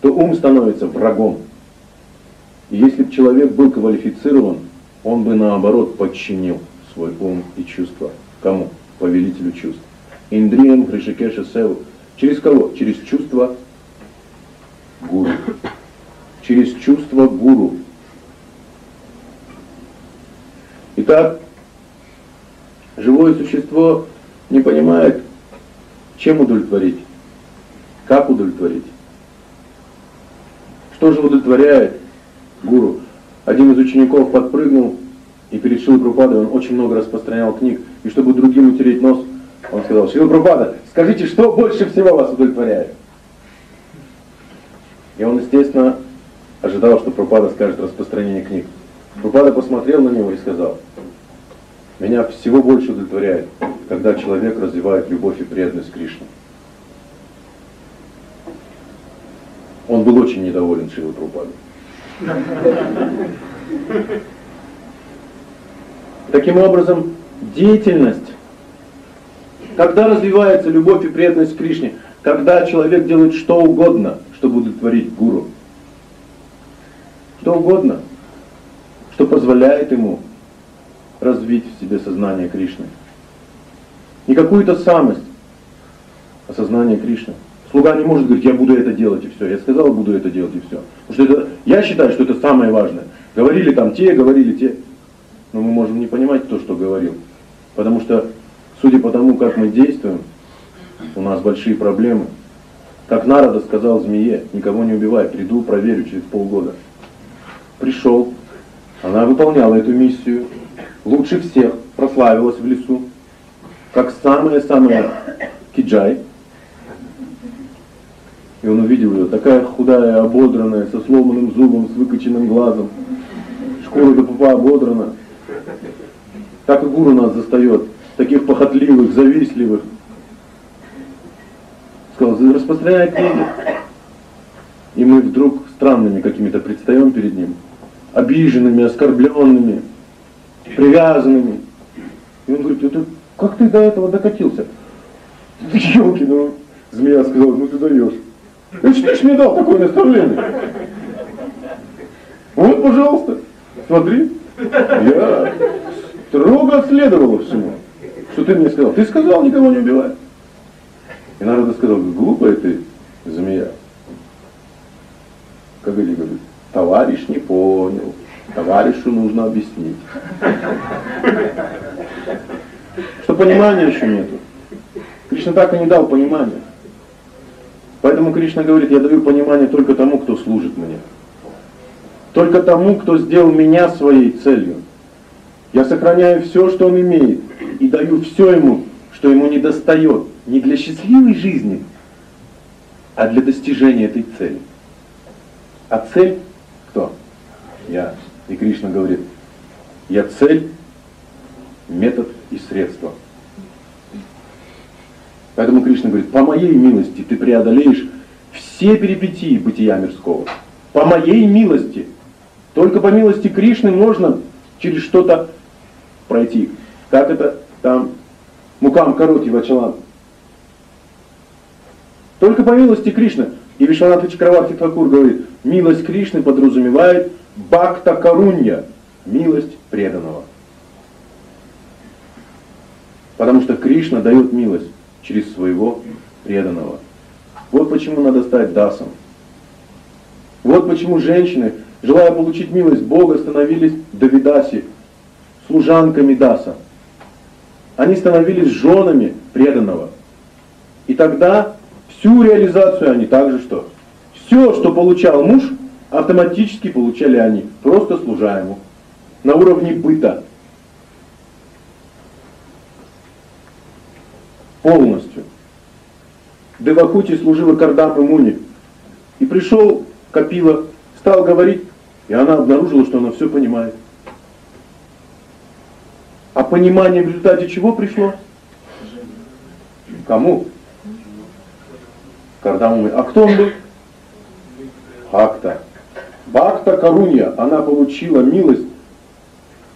то ум становится врагом. Если бы человек был квалифицирован, он бы наоборот подчинил свой ум и чувства. Кому? Повелителю чувств. Индрием Гришикеша Севу. Через кого? Через чувство гуру. Через чувство гуру. Итак, живое существо не понимает, чем удовлетворить, как удовлетворить. Что же удовлетворяет гуру? Один из учеников подпрыгнул и перед Шилой Прупадой он очень много распространял книг. И чтобы другим утереть нос, он сказал, Шила Прупада, скажите, что больше всего вас удовлетворяет? И он, естественно, ожидал, что Прупада скажет распространение книг. Прупада посмотрел на него и сказал, меня всего больше удовлетворяет, когда человек развивает любовь и преданность Кришне. Он был очень недоволен Шилой Прупадой. Таким образом, деятельность, когда развивается любовь и преданность Кришне, когда человек делает что угодно, чтобы удовлетворить гуру, что угодно, что позволяет ему развить в себе сознание Кришны. Не какую-то самость, осознание Кришны. Слуга не может говорить, я буду это делать и все. Я сказал, буду это делать и все. Потому что это, я считаю, что это самое важное. Говорили там те, говорили те. Но мы можем не понимать то, что говорил. Потому что, судя по тому, как мы действуем, у нас большие проблемы. Как Народа сказал змее, никого не убивай, приду, проверю через полгода. Пришел, она выполняла эту миссию, лучше всех, прославилась в лесу, как самая-самая киджай. И он увидел ее, такая худая, ободранная, со сломанным зубом, с выкоченным глазом. Шкура до пупа ободрана. Так и гуру нас застает, таких похотливых, завистливых. Сказал, распространяй книги. И мы вдруг странными какими-то предстаем перед ним, обиженными, оскорбленными, привязанными. И он говорит, это как ты до этого докатился? Елки, ну, змея сказала, ну ты даешь. Ну что ж мне дал такое наставление? Вот, пожалуйста, смотри. Я строго следовала всему, что ты мне сказал. Ты сказал, никого не убивай. И народу сказал, глупая ты, змея. Как они говорят, товарищ не понял, товарищу нужно объяснить. Что понимания еще нету. Кришна так и не дал понимания. Поэтому Кришна говорит, я даю понимание только тому, кто служит мне. Только тому, кто сделал меня своей целью. Я сохраняю все, что он имеет, и даю все ему, что ему не достает, не для счастливой жизни, а для достижения этой цели. А цель кто? Я. И Кришна говорит, я цель, метод и средство. Поэтому Кришна говорит, по моей милости ты преодолеешь все перипетии бытия мирского. По моей милости. Только по милости Кришны можно через что-то пройти. Как это там Мукам Кароти Вачалан. Только по милости Кришны. И Вишванатха Чакраварти Такур говорит, милость Кришны подразумевает бхакта карунья, милость преданного. Потому что Кришна дает милость через своего преданного. Вот почему надо стать дасом. Вот почему женщины, желая получить милость Бога, становились Давидаси, служанками Даса. Они становились женами преданного. И тогда всю реализацию они также что? Все, что получал муж, автоматически получали они, просто служа ему. На уровне быта. Полностью. Девахути служила Кардам и Муни. И пришел Капила, стал говорить, и она обнаружила, что она все понимает. А понимание в результате чего пришло? Кому? Кардаму. А кто он был? Бхакта. Бхакта Карунья, она получила милость,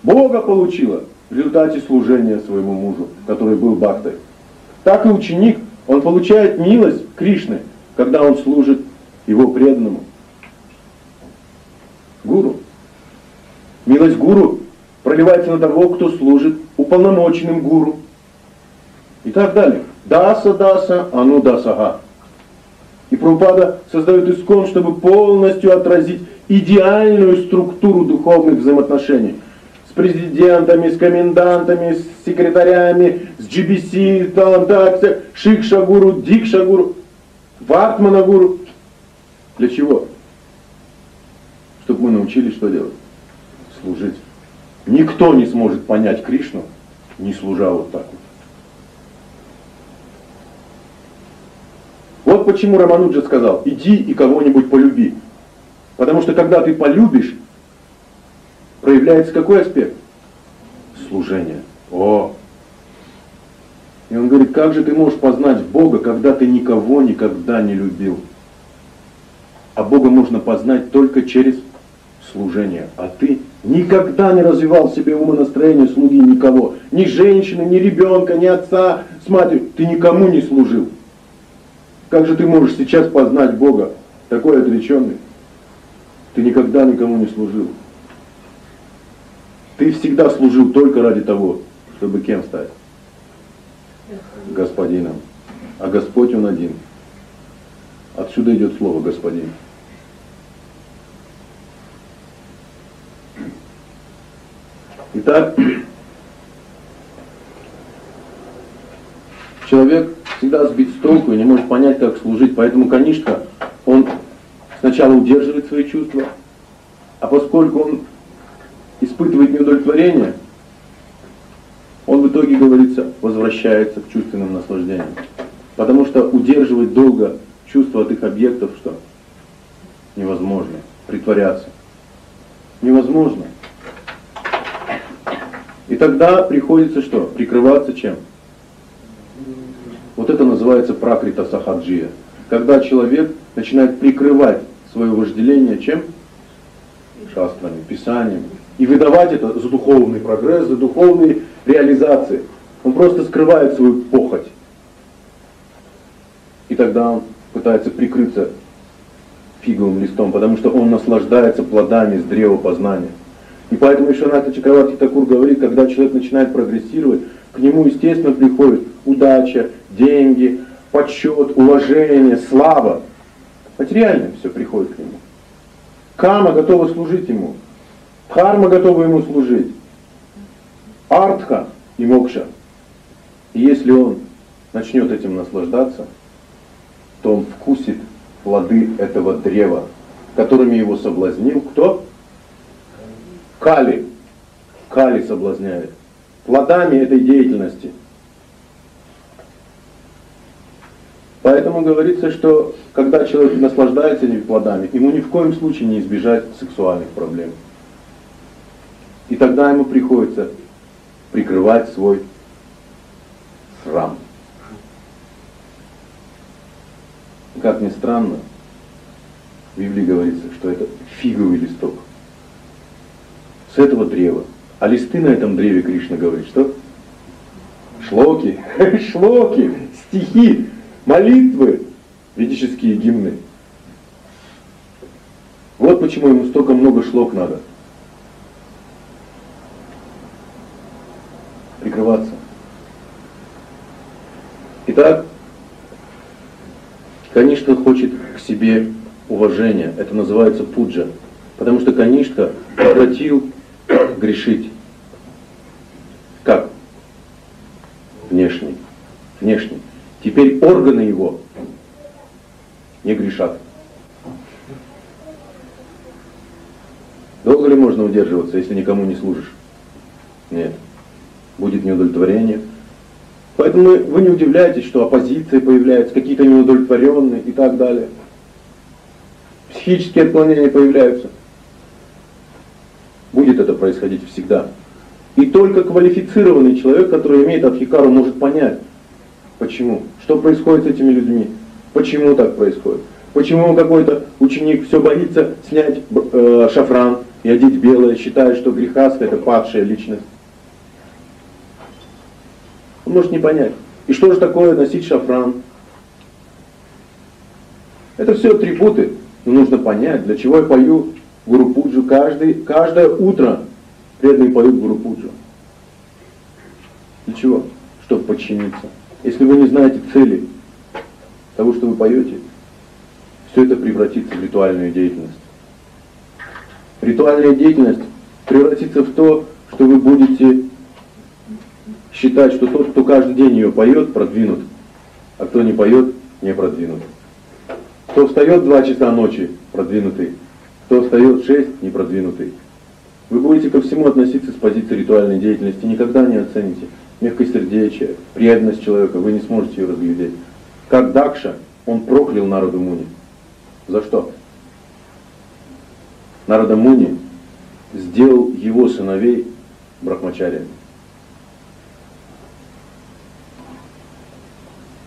Бога получила в результате служения своему мужу, который был Бхактой. Так и ученик, он получает милость Кришны, когда он служит его преданному. Гуру. Милость гуру проливается на того, кто служит уполномоченным гуру. И так далее. Даса даса, ану дасага. И Прабхупада создает искон, чтобы полностью отразить идеальную структуру духовных взаимоотношений – с президентами, с комендантами, с секретарями, с GBC, там, так, Шикша-гуру, Дикша-гуру, Вартмана-гуру. Для чего? Чтобы мы научились что делать? Служить. Никто не сможет понять Кришну, не служа вот так вот. Вот почему Рамануджа сказал, иди и кого-нибудь полюби. Потому что когда ты полюбишь, проявляется какой аспект? Служение. О! И он говорит, как же ты можешь познать Бога, когда ты никого никогда не любил? А Бога можно познать только через служение. А ты никогда не развивал в себе умонастроение слуги никого. Ни женщины, ни ребенка, ни отца с матерью. Ты никому не служил. Как же ты можешь сейчас познать Бога, такой отреченный? Ты никогда никому не служил. Ты всегда служил только ради того, чтобы кем стать? Господином. а Господь Он один. Отсюда идет слово Господин. Итак, человек всегда сбит с толку и не может понять, как служить. Поэтому Канишка, он сначала удерживает свои чувства, а поскольку он испытывает неудовлетворение, он в итоге, говорится, возвращается к чувственным наслаждениям. Потому что удерживать долго чувства от их объектов, что невозможно, притворяться. Невозможно. И тогда приходится что? Прикрываться чем? Вот это называется пракрита сахаджия. Когда человек начинает прикрывать свое вожделение чем? Шастрами, писанием. И выдавать это за духовный прогресс, за духовные реализации. Он просто скрывает свою похоть. И тогда он пытается прикрыться фиговым листом, потому что он наслаждается плодами с древа познания. И поэтому еще Ната Чакраварти Такур говорит, когда человек начинает прогрессировать, к нему, естественно, приходит удача, деньги, почет, уважение, слава. Материально все приходит к нему. Кама готова служить ему. Харма готова ему служить. Артха и мокша. И если он начнет этим наслаждаться, то он вкусит плоды этого древа, которыми его соблазнил кто? Кали. Кали соблазняет. Плодами этой деятельности. Поэтому говорится, что когда человек наслаждается этими плодами, ему ни в коем случае не избежать сексуальных проблем. И тогда ему приходится прикрывать свой срам. Как ни странно, в Библии говорится, что это фиговый листок – с этого древа. А листы на этом древе Кришна говорит, что? Шлоки, *laughs* шлоки, стихи, молитвы, ведические гимны. Вот почему ему столько много шлок надо. Прикрываться. Итак, конечно, хочет к себе уважения. Это называется пуджа. Потому что Канишка обратил грешить. Как? Внешний. Внешний. Теперь органы его не грешат. Долго ли можно удерживаться, если никому не служишь? Нет. Будет неудовлетворение. Поэтому вы не удивляйтесь, что оппозиции появляются, какие-то неудовлетворенные и так далее. Психические отклонения появляются будет это происходить всегда. И только квалифицированный человек, который имеет Абхикару, может понять, почему, что происходит с этими людьми, почему так происходит. Почему какой-то ученик все боится снять э, шафран и одеть белое, считая, что грехаска это падшая личность. Может не понять. И что же такое носить шафран? Это все атрибуты. Но нужно понять, для чего я пою Гуру Пуджу каждый, каждое утро преданные поют Гуру Пуджу. Для чего? Чтобы подчиниться. Если вы не знаете цели того, что вы поете, все это превратится в ритуальную деятельность. Ритуальная деятельность превратится в то, что вы будете считать, что тот, кто каждый день ее поет, продвинут, а кто не поет, не продвинут. Кто встает в 2 часа ночи, продвинутый, кто встает в 6, непродвинутый. Вы будете ко всему относиться с позиции ритуальной деятельности, никогда не оцените мягкосердечие, преданность человека, вы не сможете ее разглядеть. Как Дакша, он проклял народу Муни. За что? Народа Муни сделал его сыновей брахмачариями.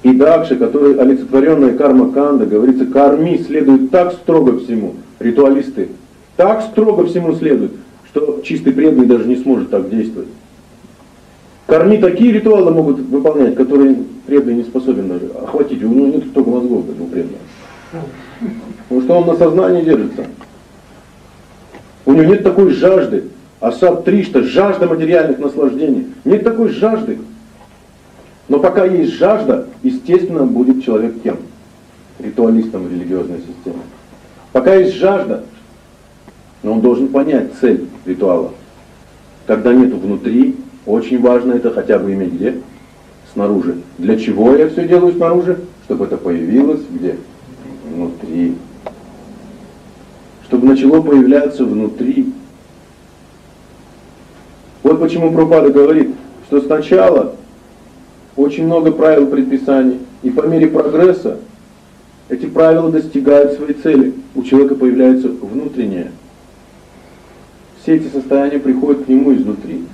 И Дакша, который олицетворенная карма Канда, говорится, карми следует так строго всему, ритуалисты, так строго всему следуют, что чистый преданный даже не сможет так действовать. Корми такие ритуалы могут выполнять, которые преданный не способен даже охватить. У него нет столько мозгов, как у преданного. Потому что он на сознании держится. У него нет такой жажды. Асад Тришта, жажда материальных наслаждений. Нет такой жажды. Но пока есть жажда, естественно, будет человек кем? Ритуалистом в религиозной системе. Пока есть жажда, но он должен понять цель ритуала. Когда нету внутри, очень важно это хотя бы иметь где? Снаружи. Для чего я все делаю снаружи? Чтобы это появилось где? Внутри. Чтобы начало появляться внутри. Вот почему Пропада говорит, что сначала очень много правил предписаний, и по мере прогресса эти правила достигают своей цели. У человека появляется внутреннее. Все эти состояния приходят к нему изнутри.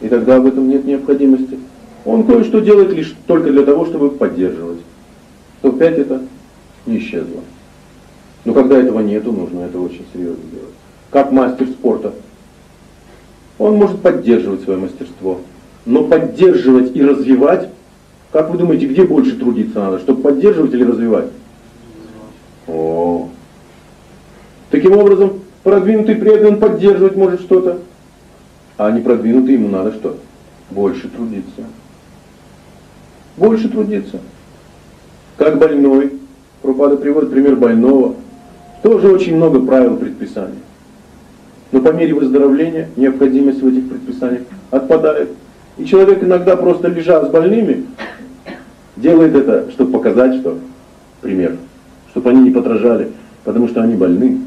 И тогда в этом нет необходимости. Он кое-что делает лишь только для того, чтобы поддерживать. То опять это не исчезло. Но когда этого нету, нужно это очень серьезно делать. Как мастер спорта. Он может поддерживать свое мастерство. Но поддерживать и развивать, как вы думаете, где больше трудиться надо? Чтобы поддерживать или развивать? О. Таким образом, продвинутый предан поддерживать может что-то, а не продвинутый ему надо что? Больше трудиться. Больше трудиться. Как больной. Пропада приводит пример больного. Тоже очень много правил предписаний. Но по мере выздоровления необходимость в этих предписаниях отпадает. И человек иногда просто лежа с больными, делает это, чтобы показать, что пример, чтобы они не подражали, потому что они больны.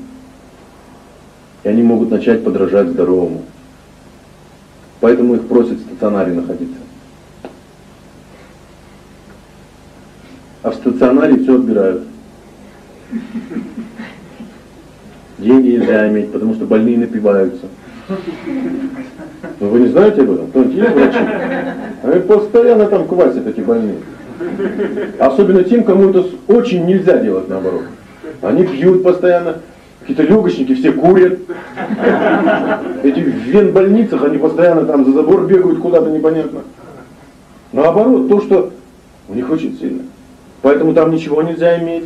И они могут начать подражать здоровому. Поэтому их просят в стационаре находиться. А в стационаре все отбирают. Деньги нельзя иметь, потому что больные напиваются. Но вы не знаете об этом? Кто-нибудь есть врачи? Они постоянно там квасят эти больные. Особенно тем, кому это очень нельзя делать наоборот. Они пьют постоянно, какие-то легочники все курят. Эти в вен-больницах, они постоянно там за забор бегают куда-то непонятно. Наоборот, то, что у них очень сильно. Поэтому там ничего нельзя иметь.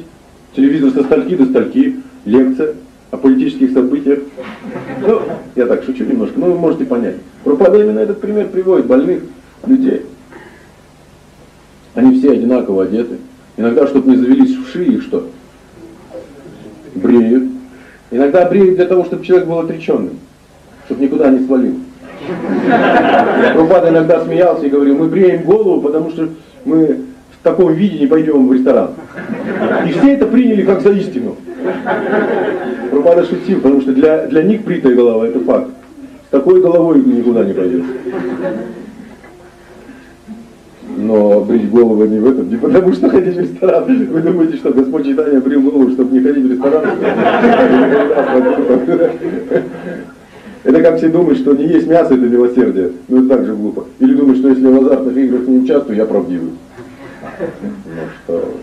Телевизор со стальки до стальки, лекция о политических событиях. Ну, я так шучу немножко, но вы можете понять. Пропада именно этот пример приводит больных людей. Они все одинаково одеты. Иногда, чтобы не завелись вши, их что? Бреют. Иногда бреют для того, чтобы человек был отреченным, чтобы никуда не свалил. Пропада иногда смеялся и говорил, мы бреем голову, потому что мы в таком виде не пойдем в ресторан. И все это приняли как за истину. Рубада шутил, потому что для, для них бритая голова это факт. С такой головой никуда не пойдешь. Но брить голову не в этом, не потому что ходить в ресторан. Вы думаете, что Господь читания брил голову, чтобы не ходить в ресторан? Это как все думают, что не есть мясо, это милосердие. Ну это так же глупо. Или думают, что если в азартных играх не участвую, я правдивый. Ну что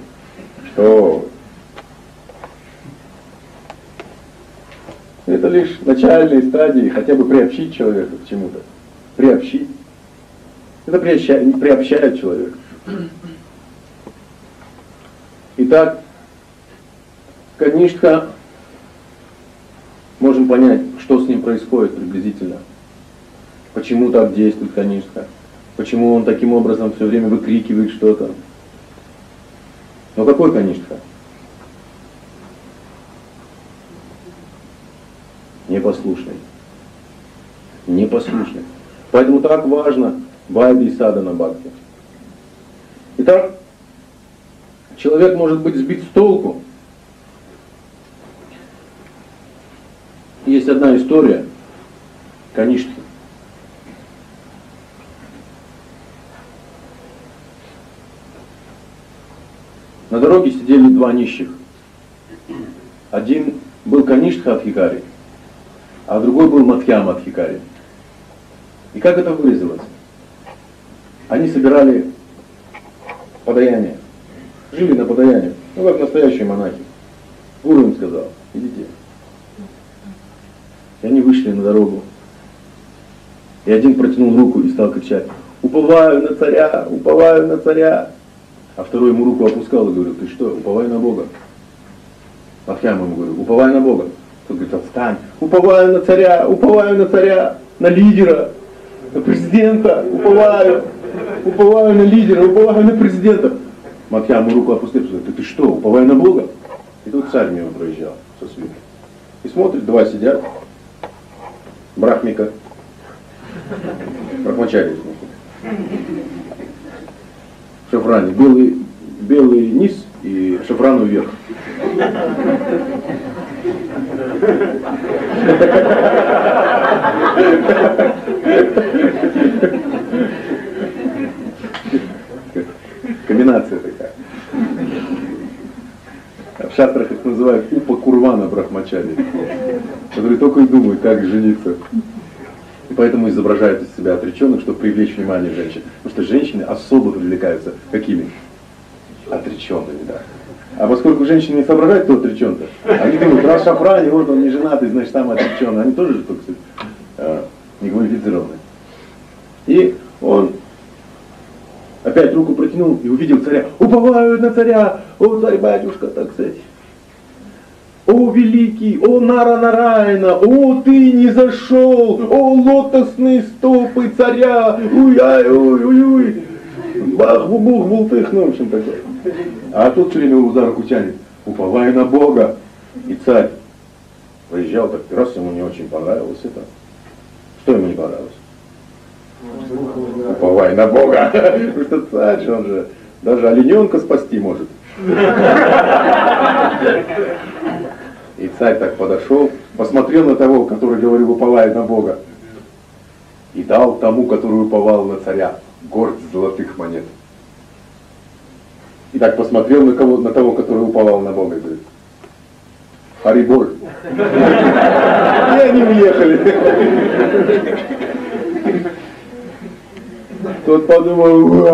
что это лишь начальные стадии, хотя бы приобщить человека к чему-то. Приобщить. Это приобщает, приобщает человека. Итак, Канишка, можем понять, что с ним происходит приблизительно. Почему так действует Канишка. Почему он таким образом все время выкрикивает что-то. Но какой Канишка? Непослушный. Непослушный. Поэтому так важно Байби и Садана Бхакти. Итак, человек может быть сбит с толку. Есть одна история, Канишки. На дороге сидели два нищих. Один был Каништха Адхикари, а другой был Матхьяма Адхикари. И как это выразилось? Они собирали подаяние, жили на подаяние, ну как настоящие монахи. Гуру им сказал, идите. И они вышли на дорогу. И один протянул руку и стал кричать, уповаю на царя, уповаю на царя. А второй ему руку опускал и говорил, ты что, уповай на Бога. Ахьям ему говорю, уповай на Бога. Тот говорит, отстань, уповаю на царя, уповаю на царя, на лидера, на президента, уповаю. Уповаю на лидера, уповаю на президента. Матья ему руку опустил, говорит, ты что, уповаю на Бога? И тут царь мимо проезжал со свитой. И смотрит, два сидят, брахмика, брахмачари, в шафране, белый, белый низ и шафрану вверх. Комбинация такая. В шатрах их называют упа курвана брахмачари, которые только и думают, как жениться. Поэтому изображают из себя отреченных, чтобы привлечь внимание женщин. Потому что женщины особо привлекаются какими? Отреченными, да. А поскольку женщины не соображают, кто отречен-то, они думают, раз шафрани, вот он не женатый, значит там отречен. Они тоже же только э, не квалифицированные. И он опять руку протянул и увидел царя. Уповают на царя, о царь-батюшка, так сказать. О великий, о Нара Нарайна, о ты не зашел, о лотосные стопы царя, уй-ай-уй-уй-уй. Бах-бу-бух, бултых, ну, в общем, такое. А тут все время его за руку тянет, уповай на Бога. И царь проезжал так, раз ему не очень понравилось это. Что ему не понравилось? Уповай на Бога. Потому *laughs* что царь, он же даже олененка спасти может. *laughs* И царь так подошел, посмотрел на того, который говорил, уповает на Бога, и дал тому, который уповал на царя, горсть золотых монет. И так посмотрел на, кого, на того, который уповал на Бога, и говорит, Хариболь. И они уехали. Тот подумал,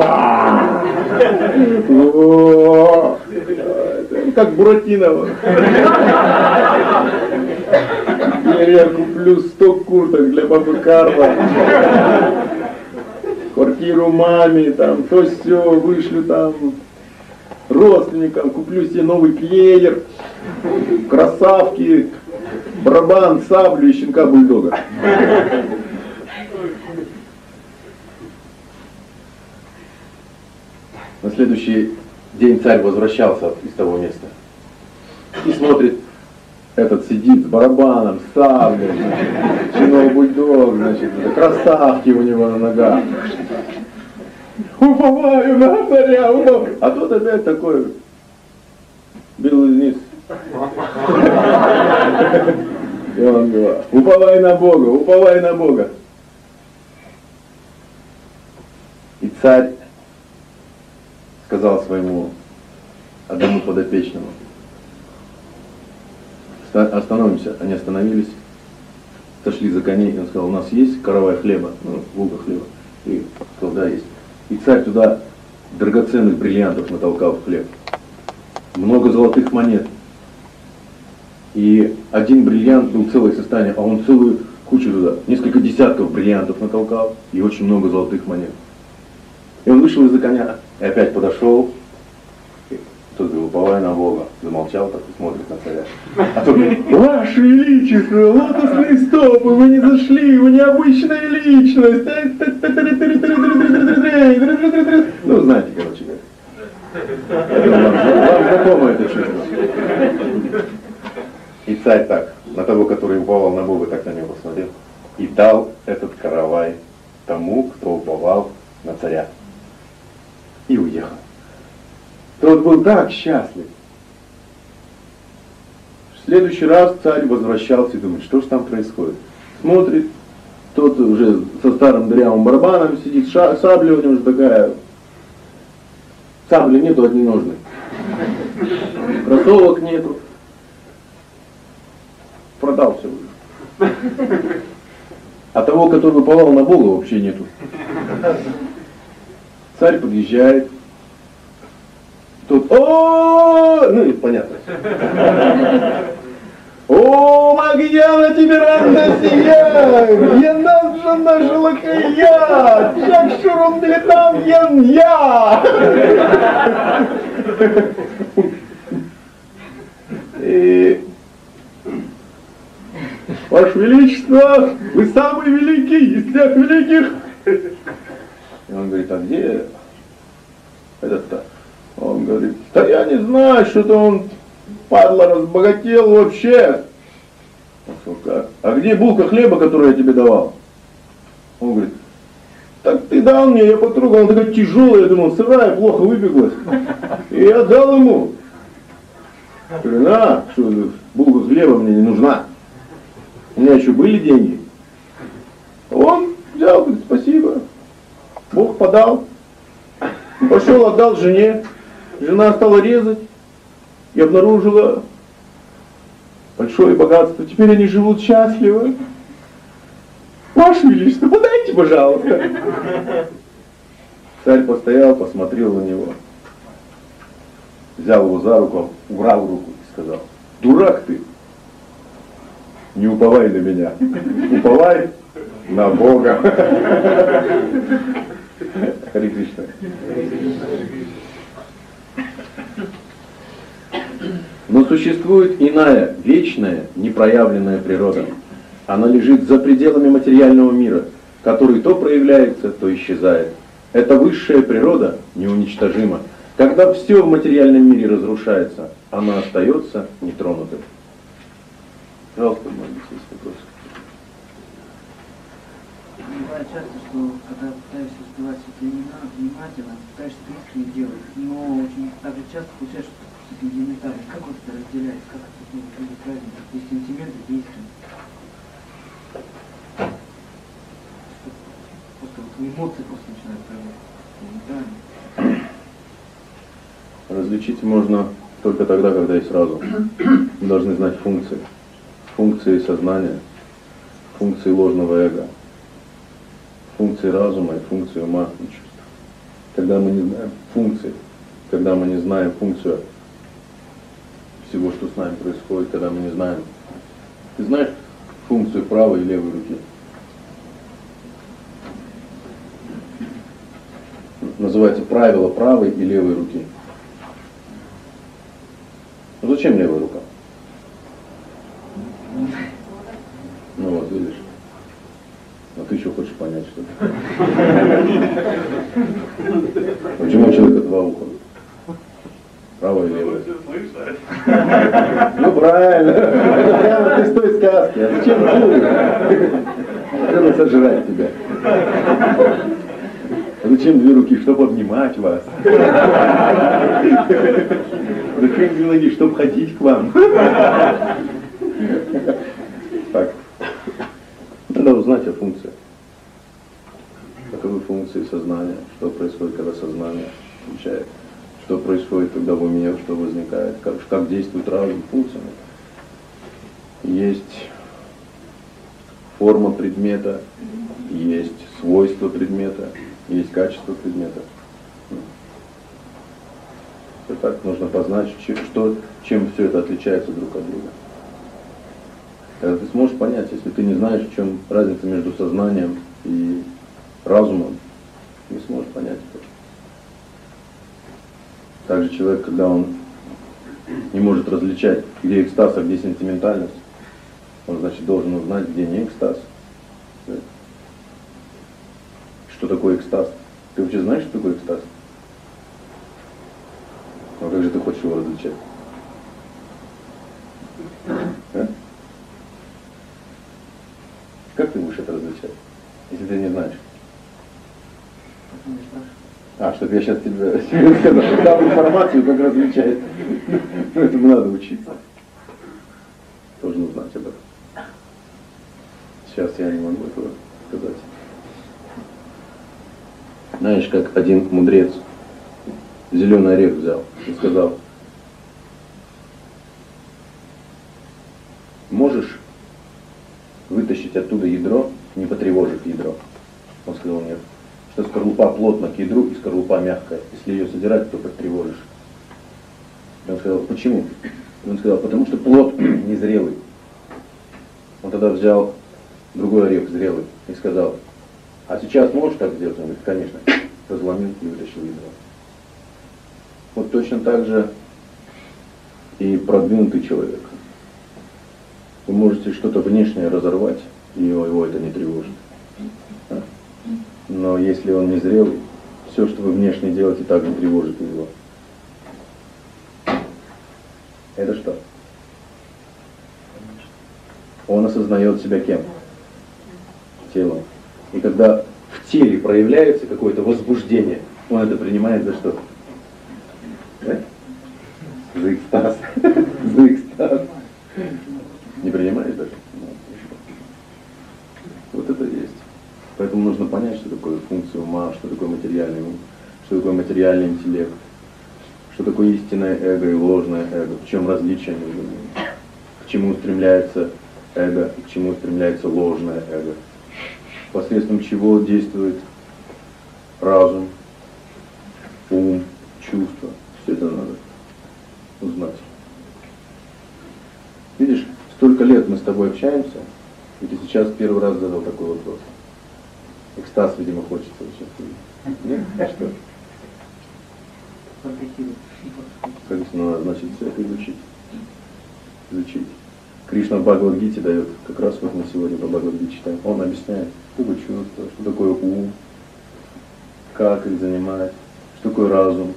как Буратино. Я куплю 100 курток для бабы Карла. Квартиру маме, там, то все, вышлю там родственникам, куплю себе новый плеер, красавки, барабан, саблю и щенка бульдога. На следующий день царь возвращался из того места и смотрит, этот сидит с барабаном, с саблей, щенок бульдог, значит, красавки у него на ногах. Уповаю на царя, уповаю. А тут опять такой белый низ. И он говорит, уповай на Бога, уповай на Бога. И царь сказал своему одному подопечному, остановимся. Они остановились, сошли за коней, и он сказал, у нас есть коровая хлеба, ну, булка хлеба. И сказал, да, есть. И царь туда драгоценных бриллиантов натолкал в хлеб. Много золотых монет. И один бриллиант был целое состояние, а он целую кучу туда, несколько десятков бриллиантов натолкал и очень много золотых монет. И он вышел из-за коня и опять подошел, тот говорил, уповая на Бога. Замолчал, так и смотрит на царя. А тот говорит, Ваше Величество, лотосные стопы, вы не зашли, вы необычная личность. Ну, знаете, короче говоря. Вам знакомо это чувство. И царь так, на того, который уповал на Бога, так на него посмотрел. И дал этот каравай тому, кто уповал на царя и уехал. Тот был так счастлив. В следующий раз царь возвращался и думает, что же там происходит. Смотрит, тот уже со старым дырявым барабаном сидит, ша, сабля у него уже такая, сабли нету, одни ножны. Кроссовок нету. Продал все уже. А того, который уповал на Бога, вообще нету. Царь подъезжает. Тут, о, ну и понятно. О, Магьяна Тиберанда Сия, Янаджана Жилакая, Чакшурун Билетам Ян Я. И Ваше Величество, вы самый великий из всех великих. И он говорит, а где этот-то? Он говорит, да я не знаю, что-то он, падла, разбогател вообще. А где булка хлеба, которую я тебе давал? Он говорит, так ты дал мне, я потрогал, она такая тяжелая, я думал, сырая, плохо выпеклась. И я дал ему. Я говорю, на, булка хлеба мне не нужна. У меня еще были деньги. Он взял, говорит, спасибо. Бог подал. Пошел, отдал жене. Жена стала резать и обнаружила большое богатство. Теперь они живут счастливо. Ваше Величество, подайте, пожалуйста. Царь постоял, посмотрел на него, взял его за руку, убрал руку и сказал, дурак ты, не уповай на меня, уповай на Бога. Хари Кришна. Но существует иная, вечная, непроявленная природа. Она лежит за пределами материального мира, который то проявляется, то исчезает. Эта высшая природа неуничтожима. Когда все в материальном мире разрушается, она остается нетронутой. Пожалуйста, есть вопросы. Бывает часто, что когда пытаешься успевать все имена внимательно, пытаешься искренне делать, но очень также часто получаешь, что элементарно. Как вот это разделять, как это ну, будет правильно? Сентименты, где искренне. Просто вот эмоции просто начинают проявляться. Элементарно. Различить можно только тогда, когда есть разум. Мы должны знать функции. Функции сознания, функции ложного эго, функции разума и функции ума и чувств. Когда мы не знаем функции, когда мы не знаем функцию всего, что с нами происходит, когда мы не знаем. Ты знаешь функцию правой и левой руки? Называется правило правой и левой руки. Ну зачем левая рука? Ну вот, видишь. А ты еще хочешь понять, что ли? Почему у человека два уха? Правое и левое. Ну правильно. Это прямо из той сказки. А зачем? Надо сожрать тебя. А зачем две руки? Чтобы обнимать вас. Зачем две ноги? Чтобы ходить к вам. Так. Надо узнать о функции. Каковы функции сознания, что происходит, когда сознание включает, что происходит, когда в уме, что возникает, как, как действует разум функциями. Есть форма предмета, есть свойства предмета, есть качество предмета. Все так нужно познать, что, чем все это отличается друг от друга. Когда ты сможешь понять, если ты не знаешь, в чем разница между сознанием и разумом, не сможешь понять это. Также человек, когда он не может различать, где экстаз, а где сентиментальность, он, значит, должен узнать, где не экстаз. Что такое экстаз? Ты вообще знаешь, что такое экстаз? Но как же ты хочешь его различать? А? Как ты будешь это различать, если ты не знаешь? А, чтобы я сейчас тебе, тебе *laughs* сказал, дал информацию, как различать. Ну, этому надо учиться. Должен знать об этом. Сейчас я не могу этого сказать. Знаешь, как один мудрец зеленый орех взял и сказал, можешь вытащить оттуда ядро, не потревожив ядро? Он сказал, нет. Что скорлупа плотна к ядру и скорлупа мягкая. Если ее содирать, то потревожишь. И он сказал, почему? И он сказал, потому что плод *clears throat* незрелый. Он тогда взял другой орех зрелый и сказал, а сейчас можешь так сделать? Он говорит, конечно. Разломил и вытащил ядро. Вот точно так же и продвинутый человек. Вы можете что-то внешнее разорвать, и его, его это не тревожит. Но если он не зрелый, все, что вы внешне делаете, также тревожит его. Это что? Он осознает себя кем? Телом. И когда в теле проявляется какое-то возбуждение, он это принимает за что? Да? За экстаз. *laughs* За экстаз. Не принимает даже? Вот это есть. Поэтому нужно понять, что такое функция ума, что такое материальный ум, что такое материальный интеллект, что такое истинное эго и ложное эго, в чем различие между ними, к чему стремляется эго и к чему стремляется ложное эго, посредством чего действует разум, ум, чувства. Все это надо узнать. Видишь, столько лет мы с тобой общаемся, и ты сейчас первый раз задал такой вопрос. Экстаз, видимо, хочется сейчас. Нет? Что? Ну, значит, все это изучить. Изучить. Кришна в Бхагавадгите дает, как раз вот мы сегодня по Бхагавадгите читаем, он объясняет, что такое чувство, что такое ум, как их занимать, что такое разум,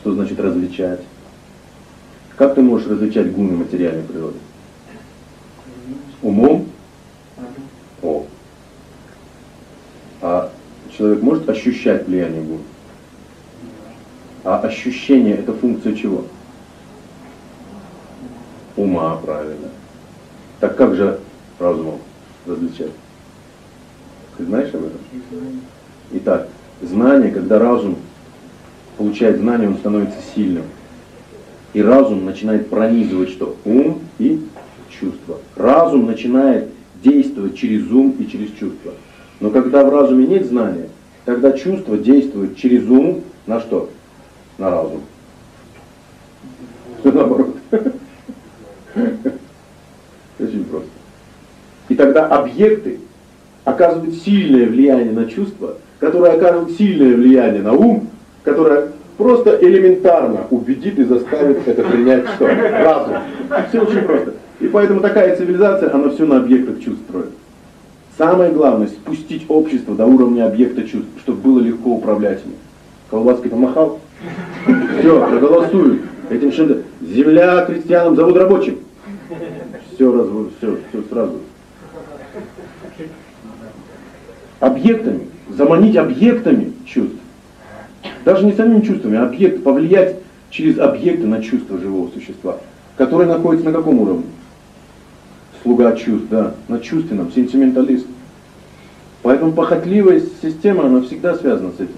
что значит различать. Как ты можешь различать гуны материальной природы? Умом? О. А человек может ощущать влияние гун? А ощущение это функция чего? Ума, правильно. Так как же разумом различать? Ты знаешь об этом? Итак, знание, когда разум получает знание, он становится сильным. И разум начинает пронизывать что? Ум и чувство. Разум начинает действовать через ум и через чувство. Но когда в разуме нет знания, тогда чувство действует через ум на что? На разум. Все наоборот. Очень просто. И тогда объекты оказывают сильное влияние на чувства, которое оказывает сильное влияние на ум, которое просто элементарно убедит и заставит это принять что? Разум. Все очень просто. И поэтому такая цивилизация, она все на объектах чувств строит. Самое главное, спустить общество до уровня объекта чувств, чтобы было легко управлять ими. Колбаской помахал, все, проголосуют. Этим чем Земля крестьянам, завод рабочим. Все, раз, все, все сразу. Объектами, заманить объектами чувств. Даже не самими чувствами, а объект, повлиять через объекты на чувства живого существа, которое находится на каком уровне? Слуга чувств, да, на чувственном, сентименталист. Поэтому похотливая система, она всегда связана с этим.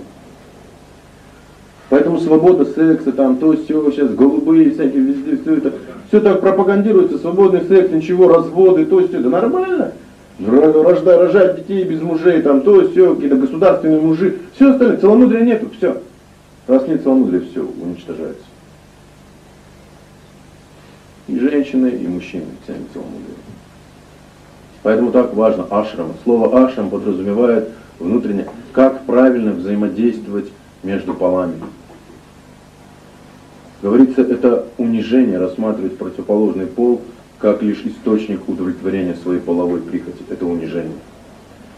Поэтому свобода секса, там то все, сейчас голубые всякие везде, все это, все так пропагандируется, свободный секс, ничего, разводы, то все, это нормально. Рождать, рожать детей без мужей, там то все, какие-то государственные мужи, все остальное, целомудрия нету, все. Раз нет целомудрия, все, уничтожается. И женщины, и мужчины, все целомудрие. Поэтому так важно ашрам. Слово ашрам подразумевает внутренне, как правильно взаимодействовать между полами. Говорится, это унижение рассматривать противоположный пол как лишь источник удовлетворения своей половой прихоти. Это унижение.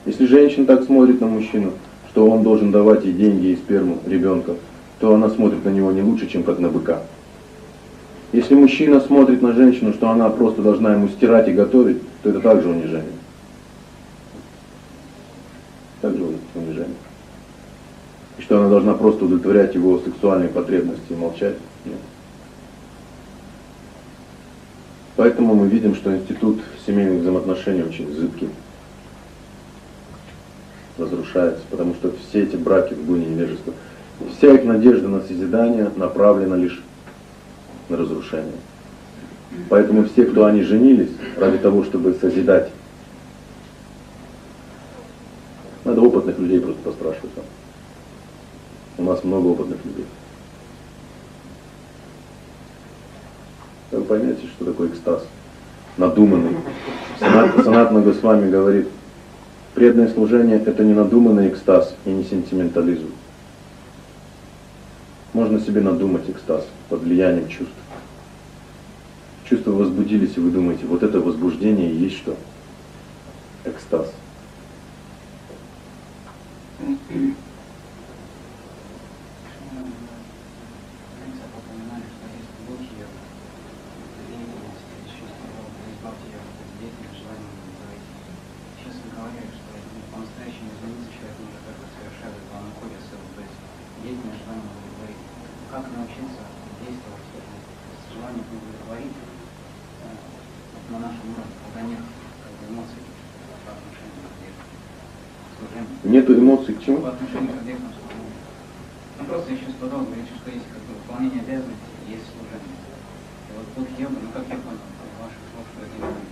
Если женщина так смотрит на мужчину, что он должен давать ей деньги и сперму ребенка, то она смотрит на него не лучше, чем как на быка. Если мужчина смотрит на женщину, что она просто должна ему стирать и готовить, то это также унижение. Также унижение. И что она должна просто удовлетворять его сексуальные потребности и молчать. Нет. Поэтому мы видим, что институт семейных взаимоотношений очень зыбкий, разрушается, потому что все эти браки в гуне невежества, вся их надежда на созидание направлена лишь на разрушение. Поэтому все, кто они женились, ради того, чтобы созидать, надо опытных людей просто поспрашивать. У нас много опытных людей. Вы поймете, что такое экстаз. Надуманный. Санат, Санат вами говорит, преданное служение это не надуманный экстаз и не сентиментализм. Можно себе надумать экстаз под влиянием чувств. Чувства возбудились, и вы думаете, вот это возбуждение и есть что? Экстаз. Нету эмоций к чему? По отношению к объектам служения. Ну просто еще сподобно говорить, что есть как бы выполнение обязанностей, есть служение. И вот тут я бы, ну как я понял, из ваших слов, что это именно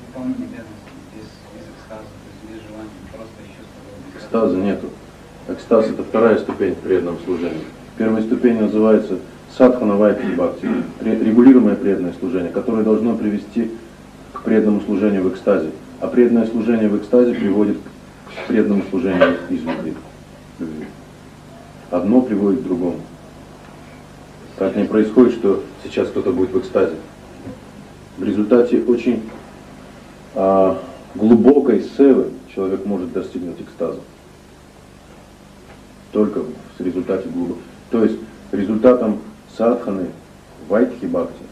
выполнение обязанностей без, без экстаза, то есть без желания, просто еще сподобно. Экстаза нету. Экстаз это вторая ступень в преданном служении. Первая ступень называется садхана вайти бхакти, регулируемое преданное служение, которое должно привести к преданному служению в экстазе. А преданное служение в экстазе приводит к преданному служению из любви. Одно приводит к другому. Так не происходит, что сейчас кто-то будет в экстазе. В результате очень а, глубокой севы человек может достигнуть экстаза. Только в результате глубокого. То есть результатом садханы, вайтхи бхакти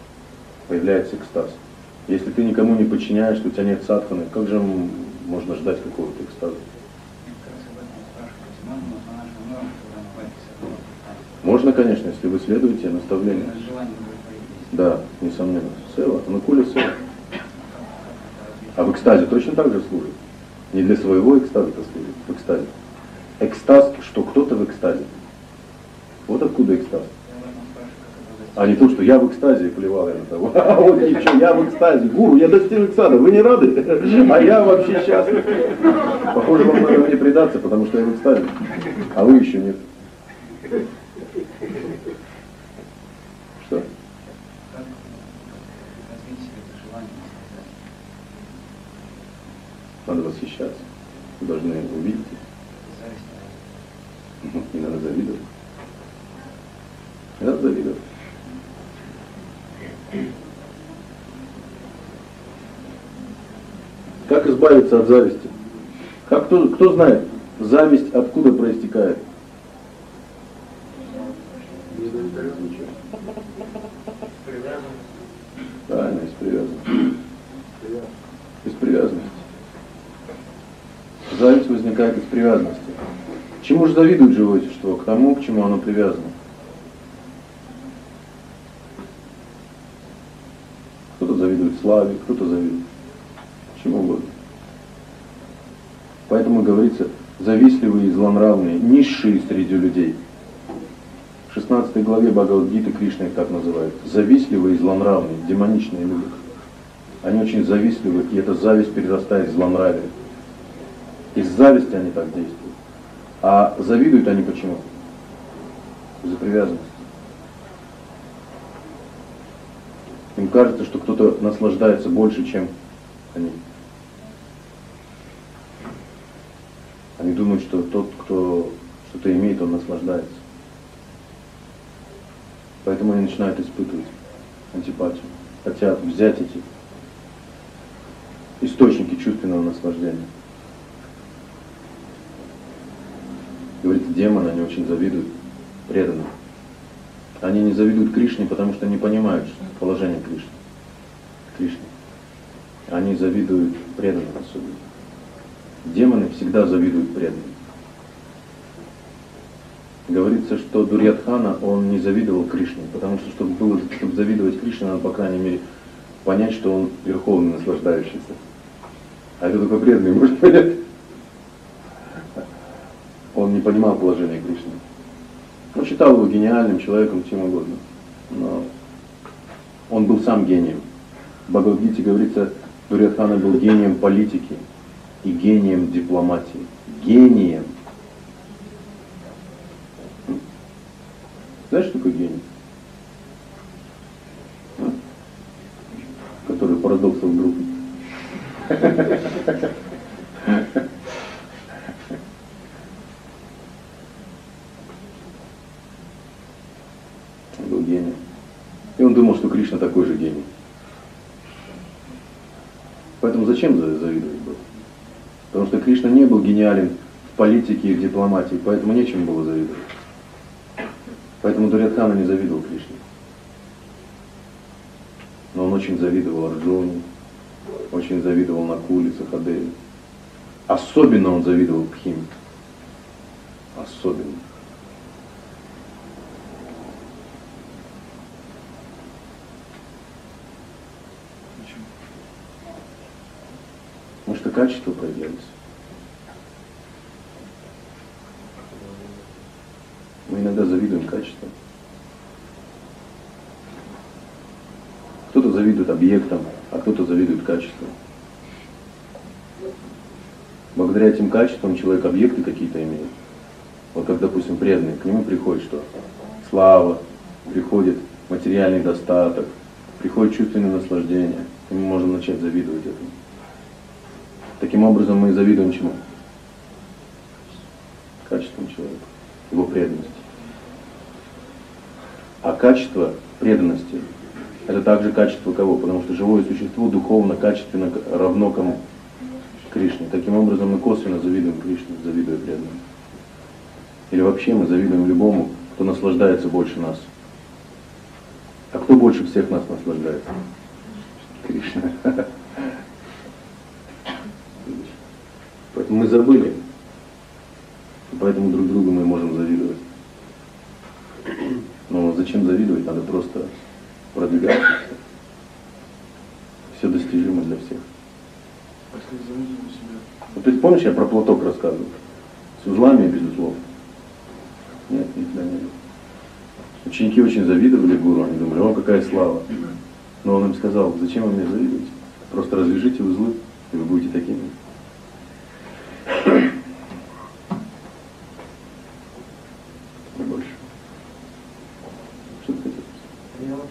появляется экстаз. Если ты никому не подчиняешься, у тебя нет садханы, как же можно ждать какого-то экстаза? Можно, конечно, если вы следуете наставлению. Да, несомненно. Сева, анукуля сева. А в экстазе точно так же служит. Не для своего экстаза это служит, в экстазе. Экстаз, что кто-то в экстазе. Вот откуда экстаз. А не то, что я в экстазе плевал я на того. *laughs* А вот ничего, я в экстазе. Гуру, я достиг экстаза. Вы не рады? *laughs* А я вообще счастлив. Похоже, вам надо мне предаться, потому что я в экстазе. А вы еще нет. Что? Надо восхищаться. Вы должны увидеть. Не надо завидовать. Не надо завидовать. Как избавиться от зависти? Как кто, кто знает, зависть откуда проистекает? Правильно, из привязанности. Из привязанности. Зависть возникает из привязанности. Чему же завидует живое существо? К тому, к чему оно привязано. Кто-то завидует славе, кто-то завидует чему угодно. Поэтому говорится, завистливые и злонравные, низшие среди людей – 16 главе Бхагавадгиты Кришна их так называет. Завистливые и злонравные, демоничные люди. Они очень завистливы, и эта зависть перерастает в злонравие. Из зависти они так действуют. А завидуют они почему? За привязанность. Им кажется, что кто-то наслаждается больше, чем они. Они думают, что тот, кто что-то имеет, он наслаждается. Поэтому они начинают испытывать антипатию. Хотят взять эти источники чувственного наслаждения. Говорится, демоны, они очень завидуют преданным. Они не завидуют Кришне, потому что не понимают положение Кришны. Кришны. Они завидуют преданным особенно. Демоны всегда завидуют преданным. Говорится, что Дурьядхана, он не завидовал Кришне, потому что, чтобы, было, чтобы завидовать Кришне, надо, по крайней мере, понять, что он верховный наслаждающийся. А это только преданный может *laughs* понять. Он не понимал положение Кришны. Он считал его гениальным человеком, чем угодно. Но он был сам гением. В Бхагавадгите говорится, Дурьядхана был гением политики и гением дипломатии. Гением. Знаешь, что такое гений? А? Который парадоксов группы. Он. И он думал, что Кришна такой же гений. Поэтому зачем завидовать было? Потому что Кришна не был гениален в и в дипломатии, поэтому нечем было завидовать. Поэтому Дурятхана не завидовал Кришне. Но он очень завидовал Арджуне, очень завидовал Накуле, Сахадеве. Особенно он завидовал Пхиме. Особенно. Потому что качества проявлялись. Мы иногда завидуем качествам. Кто-то завидует объектам, а кто-то завидует качествам. Благодаря этим качествам человек объекты какие-то имеет. Вот как, допустим, преданный, к нему приходит что? Слава, приходит материальный достаток, приходит чувственное наслаждение. И мы можем начать завидовать этому. Таким образом мы завидуем чему? Качеством человека, его преданности. А качество преданности – это также качество кого? Потому что живое существо духовно, качественно равно кому? Кришне. Таким образом мы косвенно завидуем Кришне, завидуя преданным. Или вообще мы завидуем любому, кто наслаждается больше нас. А кто больше всех нас наслаждается? Кришна. Поэтому мы забыли. Поэтому друг другу мы можем завидовать. Но зачем завидовать? Надо просто продвигаться. Все достижимо для всех. Вот ты помнишь, я про платок рассказывал? С узлами и без узлов. Нет, никогда не было. Ученики очень завидовали гуру, они думали, о, какая слава. Но он им сказал, зачем вы мне завидуете? Просто развяжите узлы, и вы будете такими. Не больше. Что ты хотел? Я вот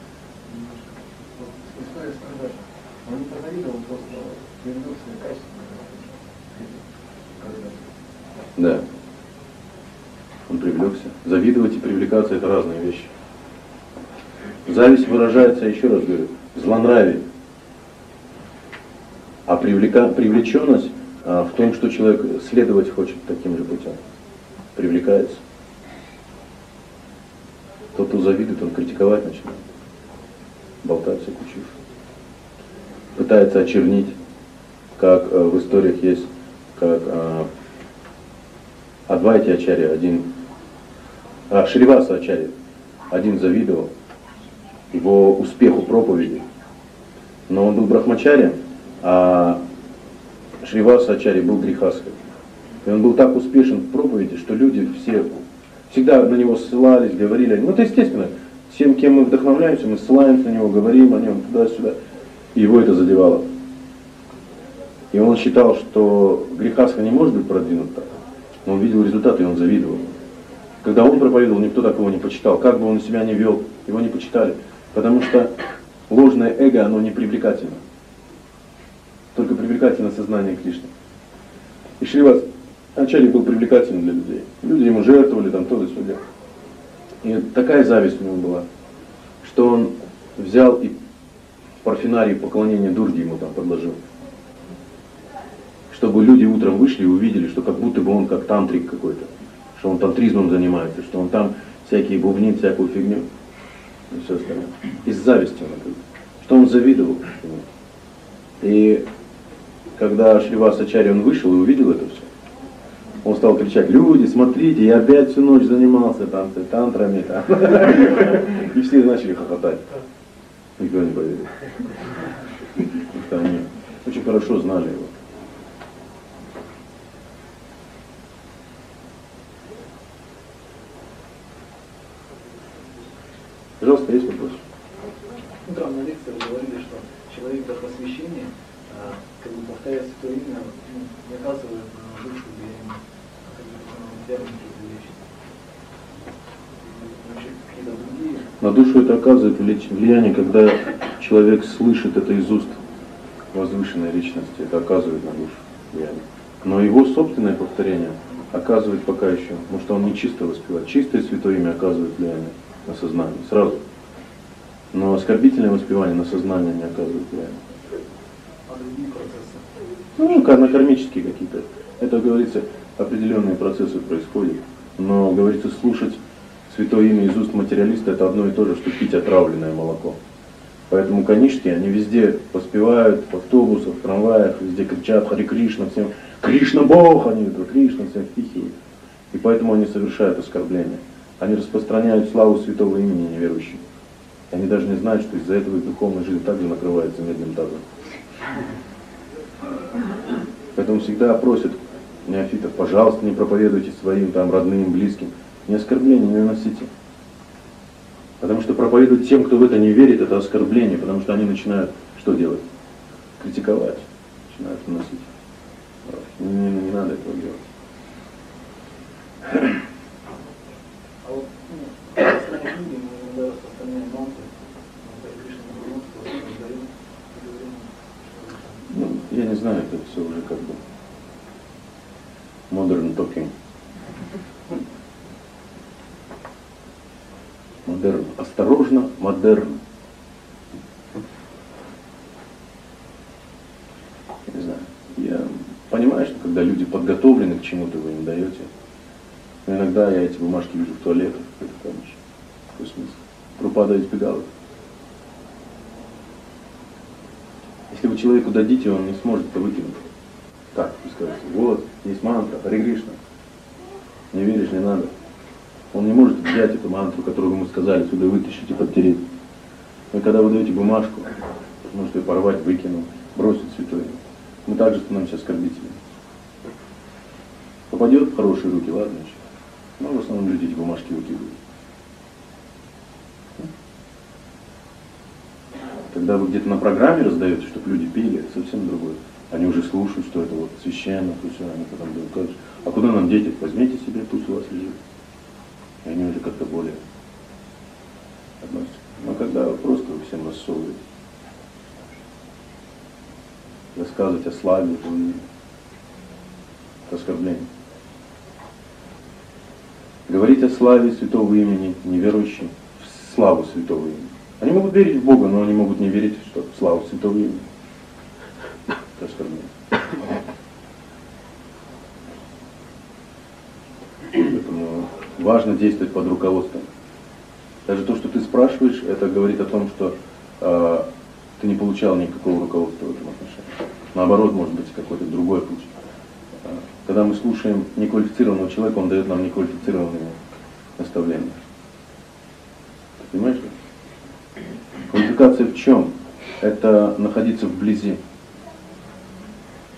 немножко вот, история страдания. Он не позавидовал, просто привел свои качества. Когда Да. Он привлекся. Завидовать и привлекаться это разные вещи. Зависть выражается, еще раз говорю, в злонравии. А привлека, привлеченность а, в том, что человек следовать хочет таким же путем. Привлекается. Тот, кто завидует, он критиковать начинает. Болтать всякую чушь. Пытается очернить, как э, в историях есть, как э, Адвайти Ачарья один, а, Шриваса Ачарья один завидовал его успеху проповеди. Но он был брахмачарием, а Шриваса Ачарья был грехаской. И он был так успешен в проповеди, что люди все всегда на него ссылались, говорили. Ну это естественно. Тем, кем мы вдохновляемся, мы ссылаемся на него, говорим о нем туда-сюда. И его это задевало. И он считал, что грехаска не может быть продвинута. Но он видел результаты, и он завидовал. Когда он проповедовал, никто такого не почитал. Как бы он себя не вел, его не почитали. Потому что ложное эго, оно не привлекательно. Только привлекательно сознание Кришны. И Шривас Ачарья был привлекательным для людей. Люди ему жертвовали, там то да сюда. И такая зависть у него была, что он взял и парфинарий поклонения Дурги ему там подложил. Чтобы люди утром вышли и увидели, что как будто бы он как тантрик какой-то, что он тантризмом занимается, что он там всякие бубнит, всякую фигню и все остальное. Из зависти он это, что он завидовал. И когда Шривас Ачарья он вышел и увидел это все, он стал кричать, люди, смотрите, я опять всю ночь занимался там, тантрами. Там. И все начали хохотать. Никто не поверил. Потому очень хорошо знали его. Пожалуйста, есть вопрос? Утром на лекции вы говорили, что человек до посвящения, а, как бы повторяя свое имя, ну, не оказывает на душу влияния, а как бы на термин другие. Душу это оказывает влияние, когда человек слышит это из уст возвышенной личности. Это оказывает на душу влияние. Но его собственное повторение оказывает пока еще, потому что он не чисто воспевает. Чистое святое имя оказывает влияние на сознание сразу. Но оскорбительное воспевание на сознание не оказывает влияния. Ну, на кармические какие-то. Это говорится, определенные процессы происходят. Но, говорится, слушать святое имя из уст материалиста это одно и то же, что пить отравленное молоко. Поэтому конишки, они везде поспевают, в автобусах, в трамваях, везде кричат Хари Кришна, всем Кришна Бог, они это Кришна всем впихивают. И поэтому они совершают оскорбления. Они распространяют славу святого имени неверующим. Они даже не знают, что из-за этого их духовная жизнь также накрывается медным тазом. Поэтому всегда просят неофитов, пожалуйста, не проповедуйте своим там родным, близким. Не оскорбление не наносите. Потому что проповедовать тем, кто в это не верит, это оскорбление, потому что они начинают что делать? Критиковать, начинают наносить. Не, не, не надо этого делать. А вот ну, в остальных книге мы иногда распространяем мантры, Харе Кришна Бхагаватского, раздаем, и говорим, что Ну, я не знаю, это все уже как бы modern talking. Модерн. Осторожно, модерн. Не знаю. Я понимаю, что когда люди подготовлены к чему-то, вы им даете. Но иногда я эти бумажки вижу в туалетах, это помощь. Какой смысл? Пропада избегал. Если вы человеку дадите, он не сможет это выкинуть. Так, вы скажете, вот, есть мантра, Харе Кришна. Не веришь, не надо. Он не может взять эту мантру, которую вы ему сказали, сюда вытащить и подтереть. Но когда вы даете бумажку, ее порвать, выкинуть, бросить святой. Мы также становимся оскорбителями. Попадет в хорошие руки, ладно еще. Но в основном люди эти бумажки выкидывают. Когда вы где-то на программе раздаете, чтобы люди пели, это совсем другое. Они уже слушают, что это вот священно, все, они потом же, а куда нам деть их? Возьмите себе, пусть у вас лежит. И они уже как-то более относятся. Но когда вы просто всем рассовываете, рассказывать о славе, это оскорбление. Говорить о славе святого имени неверующим в славу святого имени. Они могут верить в Бога, но они могут не верить что в славу святого имени. Это оскорбление. Поэтому важно действовать под руководством. Даже то, что ты спрашиваешь, это говорит о том, что э, ты не получал никакого руководства в этом отношении. Наоборот, может быть, какой-то другой путь. Э, Когда мы слушаем неквалифицированного человека, он дает нам неквалифицированные наставления. Ты понимаешь? Да? Квалификация в чем? Это находиться вблизи.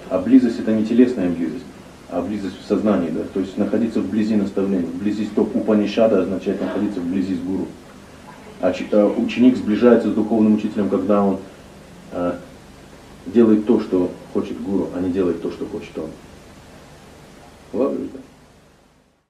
А близость это не телесная близость, а близость в сознании, да? То есть находиться вблизи наставлений. Вблизи стоп Упанишада означает находиться вблизи с гуру. А а ученик сближается с духовным учителем, когда он э, делает то, что хочет гуру, а не делает то, что хочет он. Ладно?